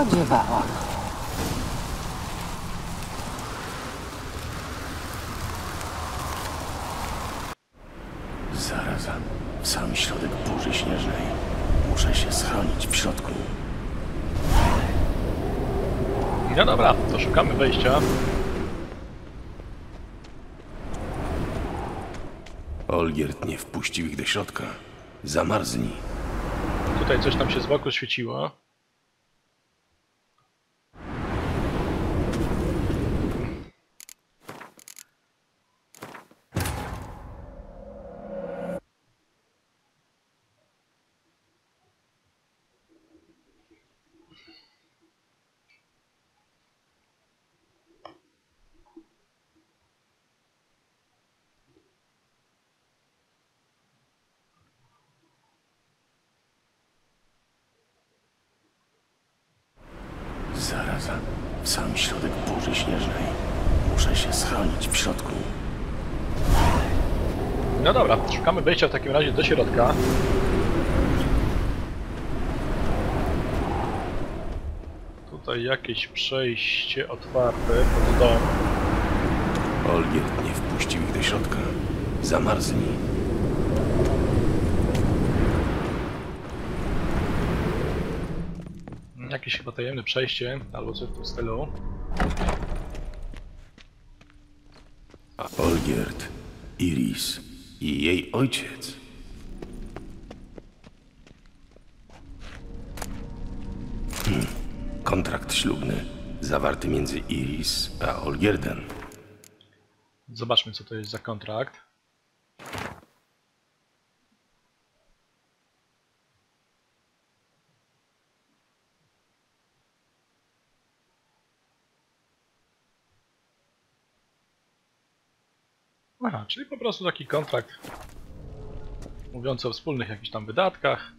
Spodziewałam. Zaraza. W sam środek burzy śnieżnej. Muszę się schronić w środku. No dobra, to szukamy wejścia. Olgierd nie wpuścił ich do środka. Zamarzni. Tutaj coś tam się z boku świeciło. zaraza. W sam środek burzy śnieżnej. Muszę się schronić w środku. No dobra, szukamy wejścia w takim razie do środka. Tutaj jakieś przejście otwarte pod dom. Olgierd nie wpuścił ich do środka. Zamarzli. Jakieś chyba tajemne przejście, albo coś w tym stylu. Olgierd, Iris i jej ojciec. Hmm. Kontrakt ślubny zawarty między Iris a Olgierdem. Zobaczmy co to jest za kontrakt. Aha, czyli po prostu taki kontrakt mówiący o wspólnych jakichś tam wydatkach.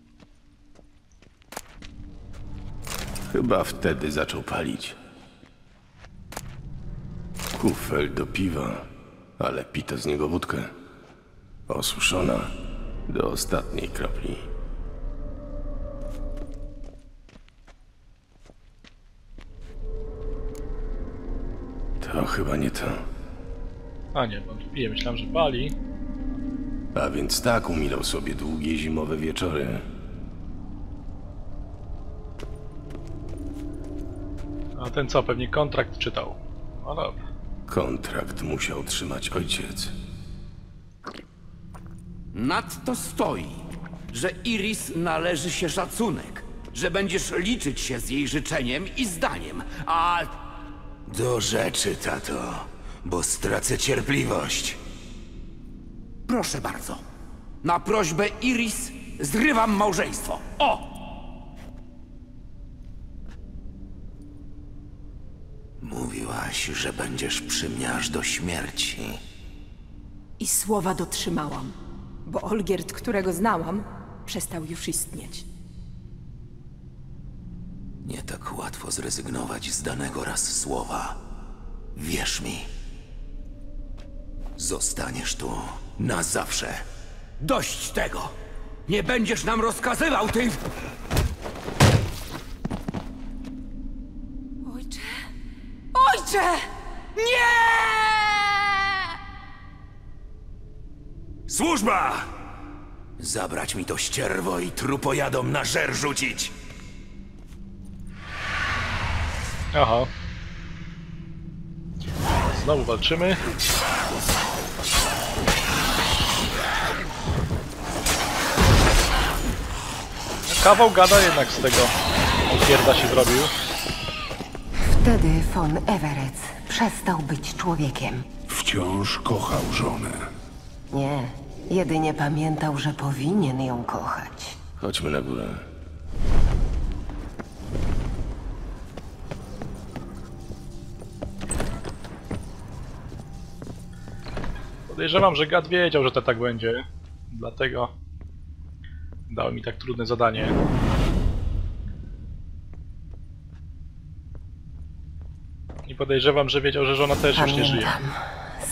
Chyba wtedy zaczął palić. Kufel do piwa, ale pito z niego wódkę. Osuszona do ostatniej kropli. To chyba nie to. A nie, bo on tu pije, myślałem, że pali. A więc tak umilał sobie długie zimowe wieczory. A ten co, pewnie kontrakt czytał. No dobra. Kontrakt musiał trzymać ojciec. Nadto stoi, że Iris należy się szacunek, że będziesz liczyć się z jej życzeniem i zdaniem, a Do rzeczy, tato, bo stracę cierpliwość. proszę bardzo, na prośbę Iris zrywam małżeństwo. O! Mówiłaś, że będziesz przy mnie aż do śmierci. I słowa dotrzymałam, bo Olgierd, którego znałam, przestał już istnieć. Nie tak łatwo zrezygnować z danego raz słowa. Wierz mi. Zostaniesz tu na zawsze. Dość tego! Nie będziesz nam rozkazywał, ty... Ojcze! Ojcze! Nie! Służba! Zabrać mi to ścierwo i trupojadom na żer rzucić. Aha. Znowu walczymy. Kawał gada jednak z tego. Odpierda się zrobił. Wtedy von Everett przestał być człowiekiem. Wciąż kochał żonę. Nie, jedynie pamiętał, że powinien ją kochać. Chodźmy na górę. Podejrzewam, że Gad wiedział, że to tak będzie. Dlatego dał mi tak trudne zadanie. I podejrzewam, że wiedział, że żona też już nie żyje. Pamiętam.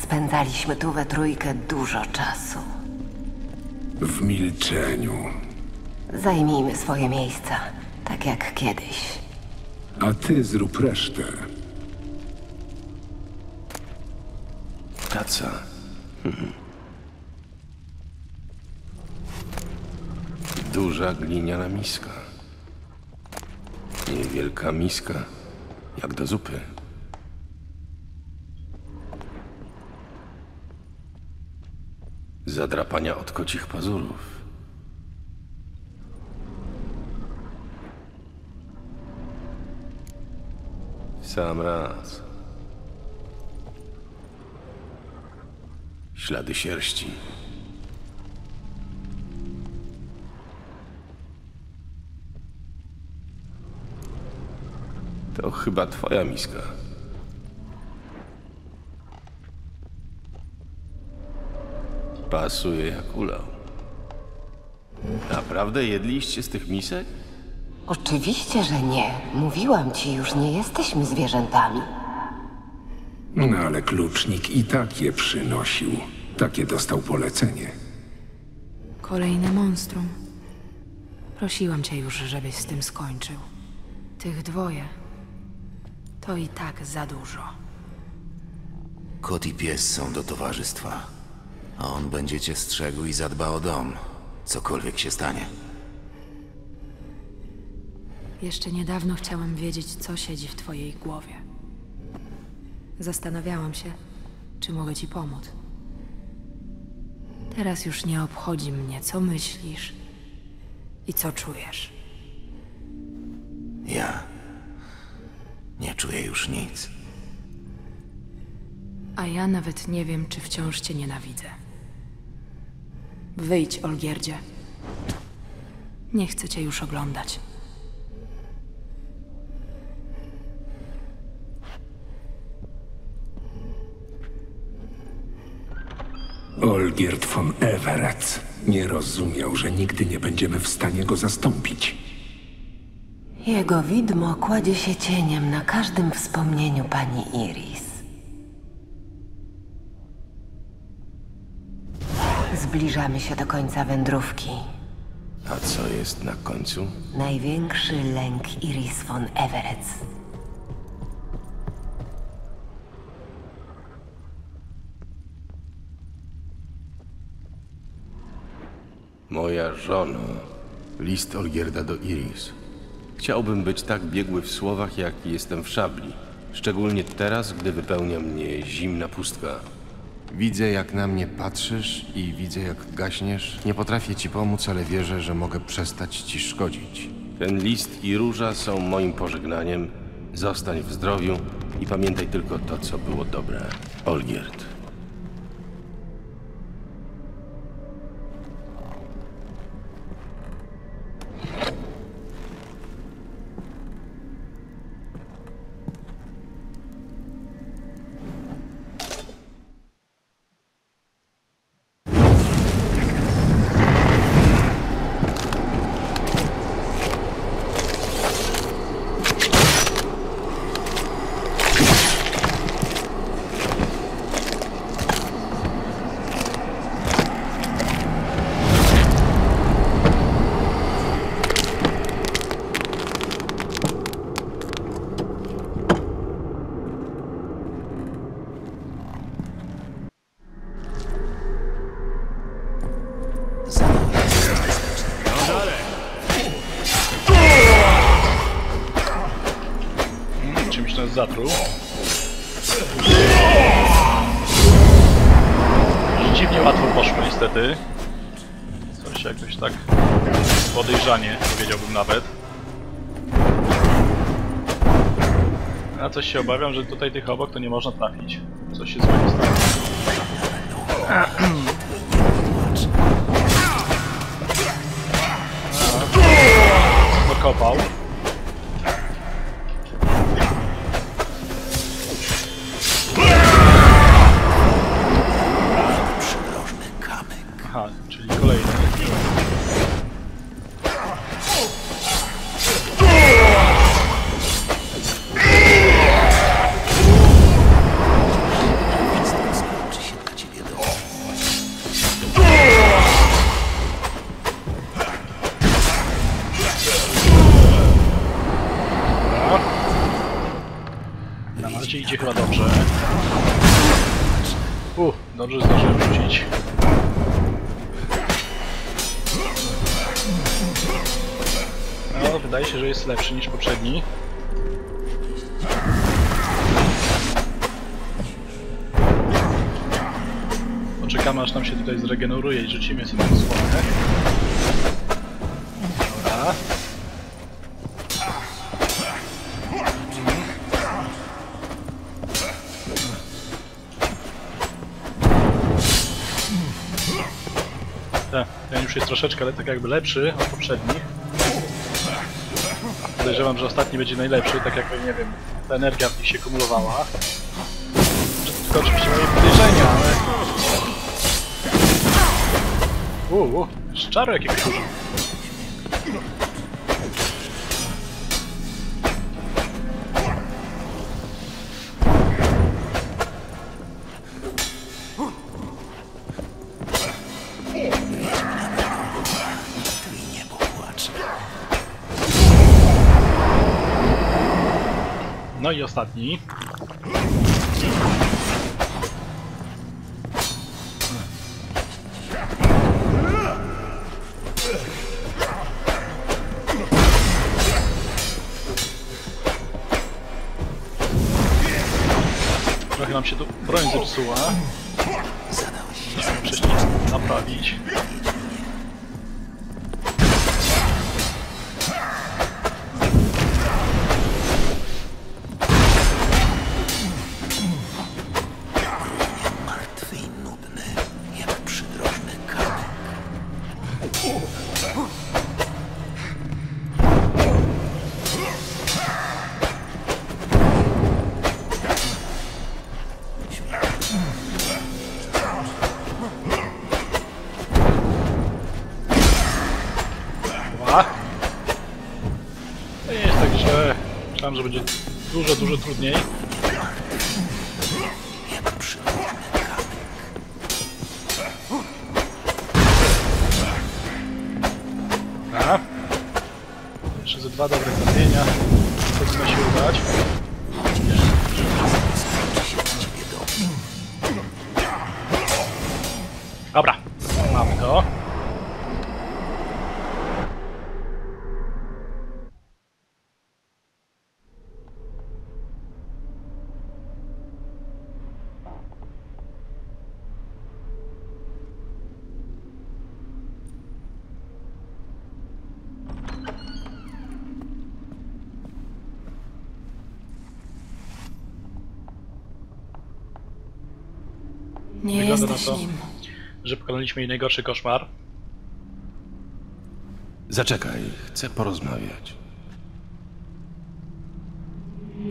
Spędzaliśmy tu we trójkę dużo czasu. W milczeniu. Zajmijmy swoje miejsca, tak jak kiedyś. A ty zrób resztę. Taca. Mhm. <laughs> Duża gliniana miska. Niewielka miska, jak do zupy. Zadrapania od kocich pazurów. Sam raz. Ślady sierści. To chyba twoja miska. Pasuje jak ulał. Naprawdę jedliście z tych misek? Oczywiście, że nie. Mówiłam ci już, nie jesteśmy zwierzętami. No ale klucznik i tak je przynosił. Takie dostał polecenie. Kolejne monstrum. Prosiłam cię już, żebyś z tym skończył. Tych dwoje. To i tak za dużo. Kot i pies są do towarzystwa. A on będzie cię strzegł i zadba o dom. Cokolwiek się stanie. Jeszcze niedawno chciałam wiedzieć, co siedzi w twojej głowie. Zastanawiałam się, czy mogę ci pomóc. Teraz już nie obchodzi mnie, co myślisz i co czujesz. Ja nie czuję już nic. A ja nawet nie wiem, czy wciąż cię nienawidzę. Wyjdź, Olgierdzie. Nie chcę cię już oglądać. Olgierd von Everett nie rozumiał, że nigdy nie będziemy w stanie go zastąpić. Jego widmo kładzie się cieniem na każdym wspomnieniu pani Iris. Zbliżamy się do końca wędrówki. A co jest na końcu? Największy lęk Iris von Everett. Moja żona. List Olgierda do Iris. Chciałbym być tak biegły w słowach, jak jestem w szabli. Szczególnie teraz, gdy wypełnia mnie zimna pustka. Widzę, jak na mnie patrzysz i widzę, jak gaśniesz. Nie potrafię ci pomóc, ale wierzę, że mogę przestać ci szkodzić. Ten list i róża są moim pożegnaniem. Zostań w zdrowiu i pamiętaj tylko to, co było dobre. Olgierd. Się obawiam, że tutaj tych obok to nie można trafić. Coś się stało. Dokopał. Rzucimy sobie słonę. Dobra. Ten, ten już jest troszeczkę ale tak jakby lepszy od poprzednich. Podejrzewam, że ostatni będzie najlepszy, tak jakby, nie wiem, ta energia w nich się kumulowała. To oczywiście moje podejrzenia, ale... Wow, wow. Szczaro jakiegoś użył. No i ostatni. Tu broń Jeszcze Na to. nim. Że pokonaliśmy jej najgorszy koszmar. Zaczekaj, chcę porozmawiać.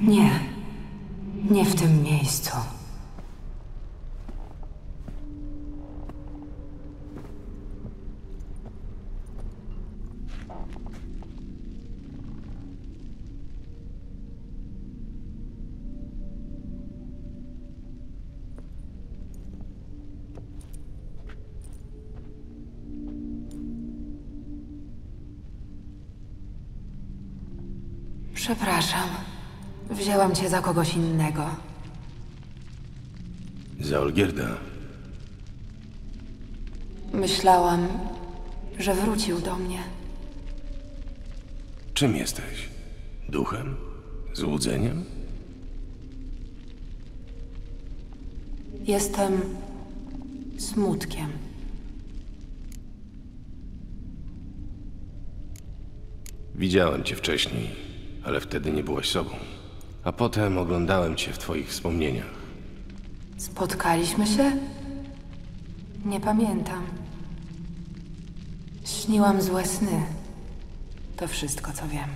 Nie. Nie w tym miejscu. Przepraszam. Wzięłam cię za kogoś innego. Za Olgierda. Myślałam, że wrócił do mnie. Czym jesteś? Duchem? Złudzeniem? Jestem smutkiem. Widziałem cię wcześniej, ale wtedy nie byłaś sobą. A potem oglądałem cię w twoich wspomnieniach. Spotkaliśmy się? Nie pamiętam. Śniłam złe sny. To wszystko, co wiem.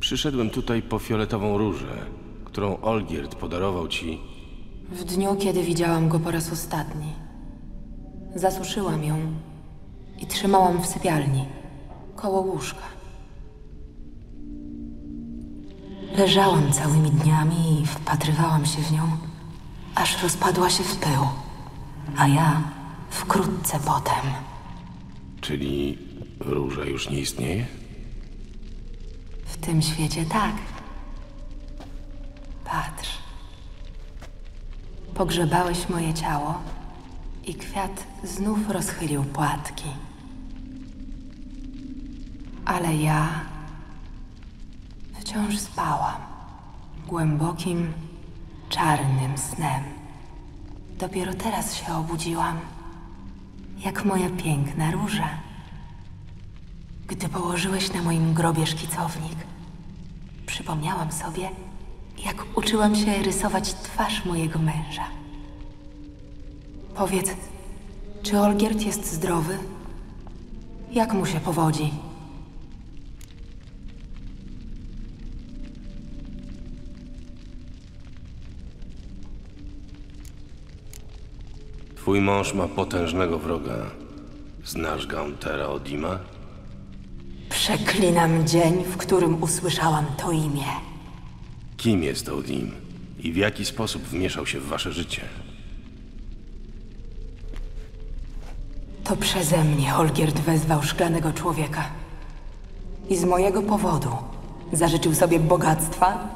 Przyszedłem tutaj po fioletową różę, którą Olgierd podarował ci. W dniu, kiedy widziałam go po raz ostatni. Zasuszyłam ją i trzymałam w sypialni, koło łóżka. Leżałam całymi dniami i wpatrywałam się w nią, aż rozpadła się w pył, a ja wkrótce potem. Czyli róża już nie istnieje? W tym świecie tak. Patrz. Pogrzebałeś moje ciało i kwiat znów rozchylił płatki. Ale ja wciąż spałam głębokim, czarnym snem. Dopiero teraz się obudziłam, jak moja piękna róża. Gdy położyłeś na moim grobie szkicownik, przypomniałam sobie, jak uczyłam się rysować twarz mojego męża. Powiedz, czy Olgierd jest zdrowy? Jak mu się powodzi? Twój mąż ma potężnego wroga. Znasz Gauntera Odima? Przeklinam dzień, w którym usłyszałam to imię. Kim jest Odim i w jaki sposób wmieszał się w wasze życie? To przeze mnie Olgierd wezwał szklanego człowieka. I z mojego powodu zażyczył sobie bogactwa,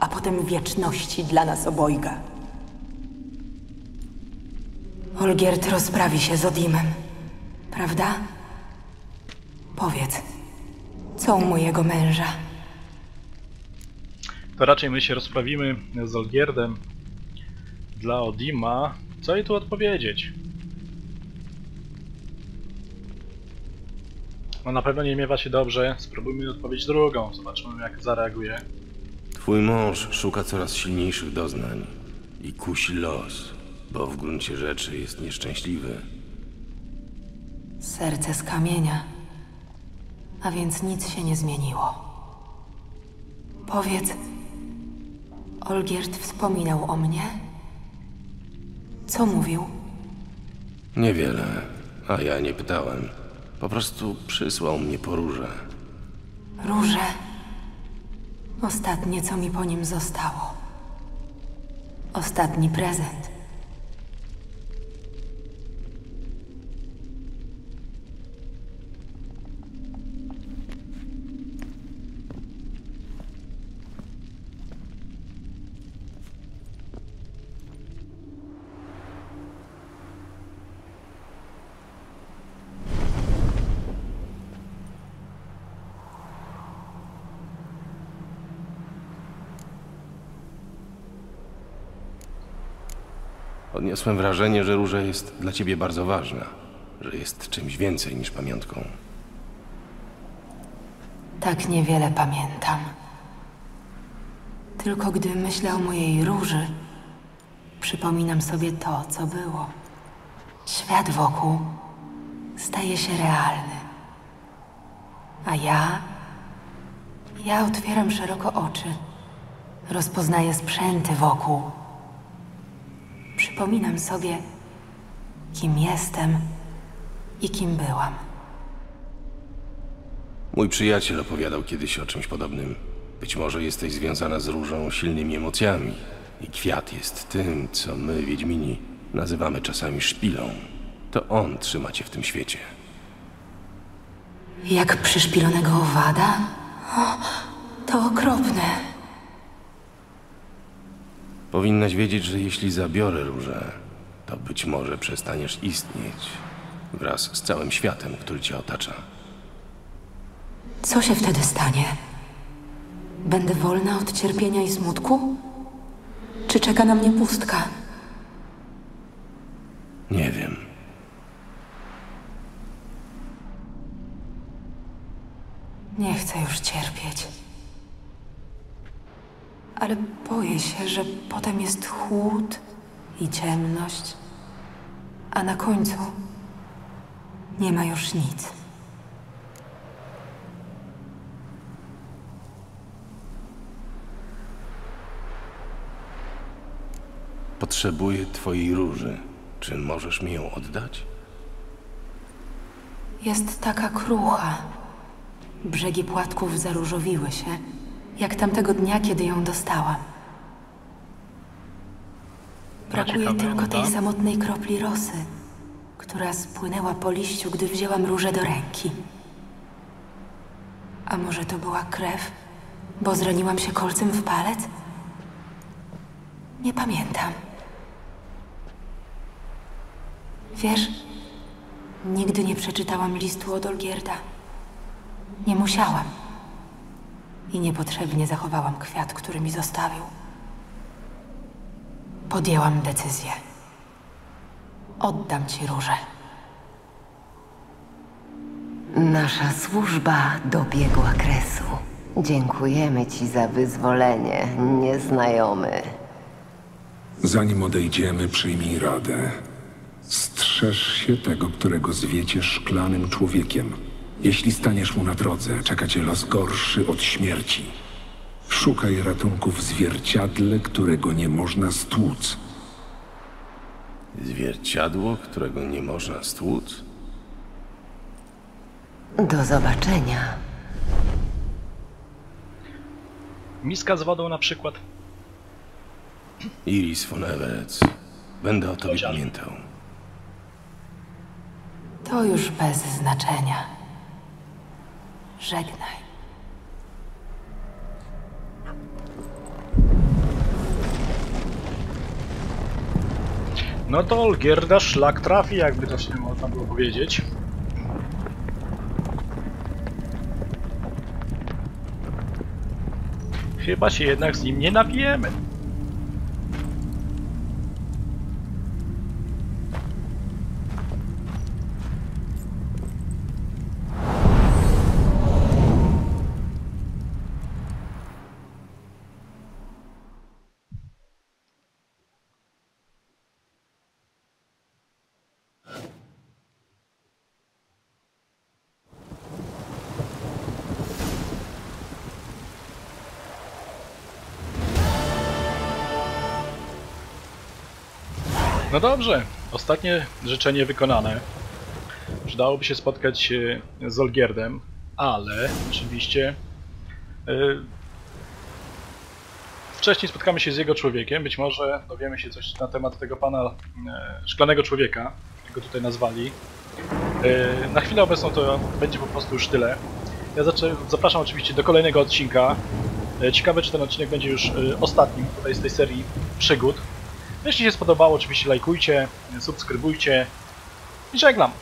a potem wieczności dla nas obojga. Olgierd rozprawi się z Odimem, prawda? Powiedz, co u mojego męża? To raczej my się rozprawimy z Olgierdem dla Odima. Co jej tu odpowiedzieć? No na pewno nie miewa się dobrze. Spróbujmy odpowiedź drugą. Zobaczmy jak zareaguje. Twój mąż szuka coraz silniejszych doznań i kusi los, bo w gruncie rzeczy jest nieszczęśliwy. Serce z kamienia. A więc nic się nie zmieniło. Powiedz, Olgierd wspominał o mnie? Co mówił? Niewiele, a ja nie pytałem. Po prostu przysłał mnie po róże. Róże. Ostatnie, co mi po nim zostało. Ostatni prezent. Odniosłem wrażenie, że róża jest dla ciebie bardzo ważna, że jest czymś więcej niż pamiątką. Tak niewiele pamiętam. Tylko gdy myślę o mojej róży, przypominam sobie to, co było. Świat wokół staje się realny. A ja. Ja otwieram szeroko oczy. Rozpoznaję sprzęty wokół. Przypominam sobie, kim jestem i kim byłam. Mój przyjaciel opowiadał kiedyś o czymś podobnym. Być może jesteś związana z różą silnymi emocjami. I kwiat jest tym, co my, Wiedźmini, nazywamy czasami szpilą. To on trzyma cię w tym świecie. Jak przyszpilonego owada? O, to okropne. Powinnaś wiedzieć, że jeśli zabiorę różę, to być może przestaniesz istnieć wraz z całym światem, który cię otacza. Co się wtedy stanie? Będę wolna od cierpienia i smutku? Czy czeka na mnie pustka? Nie wiem. Nie chcę już cierpieć. Ale boję się, że potem jest chłód i ciemność, a na końcu nie ma już nic. Potrzebuję twojej róży. Czy możesz mi ją oddać? Jest taka krucha. Brzegi płatków zaróżowiły się, jak tamtego dnia, kiedy ją dostałam. Brakuje tylko tej samotnej kropli rosy, która spłynęła po liściu, gdy wzięłam różę do ręki. A może to była krew, bo zraniłam się kolcem w palec? Nie pamiętam. Wiesz, nigdy nie przeczytałam listu od Olgierda. Nie musiałam. I niepotrzebnie zachowałam kwiat, który mi zostawił. Podjęłam decyzję. Oddam ci różę. Nasza służba dobiegła kresu. Dziękujemy ci za wyzwolenie, nieznajomy. Zanim odejdziemy, przyjmij radę. Strzeż się tego, którego zwiecie szklanym człowiekiem. Jeśli staniesz mu na drodze, czeka cię los gorszy od śmierci. Szukaj ratunku w zwierciadle, którego nie można stłuc. Zwierciadło, którego nie można stłuc? Do zobaczenia. Miska z wodą na przykład. Iris von Everett. Będę o tobie Chociaż. pamiętał. To już bez znaczenia. Żegnaj. No to Olgierda szlak trafi, jakby to się można było powiedzieć. Chyba się jednak z nim nie napijemy. No dobrze, ostatnie życzenie wykonane. Przydałoby się spotkać z Olgierdem, ale oczywiście yy, wcześniej spotkamy się z jego człowiekiem. Być może dowiemy się coś na temat tego pana yy, szklanego człowieka, jak go tutaj nazwali. Yy, na chwilę obecną to będzie po prostu już tyle. Ja zapraszam oczywiście do kolejnego odcinka. Ciekawe, czy ten odcinek będzie już ostatnim tutaj z tej serii przygód. Jeśli się spodobało, oczywiście lajkujcie, subskrybujcie i żegnam.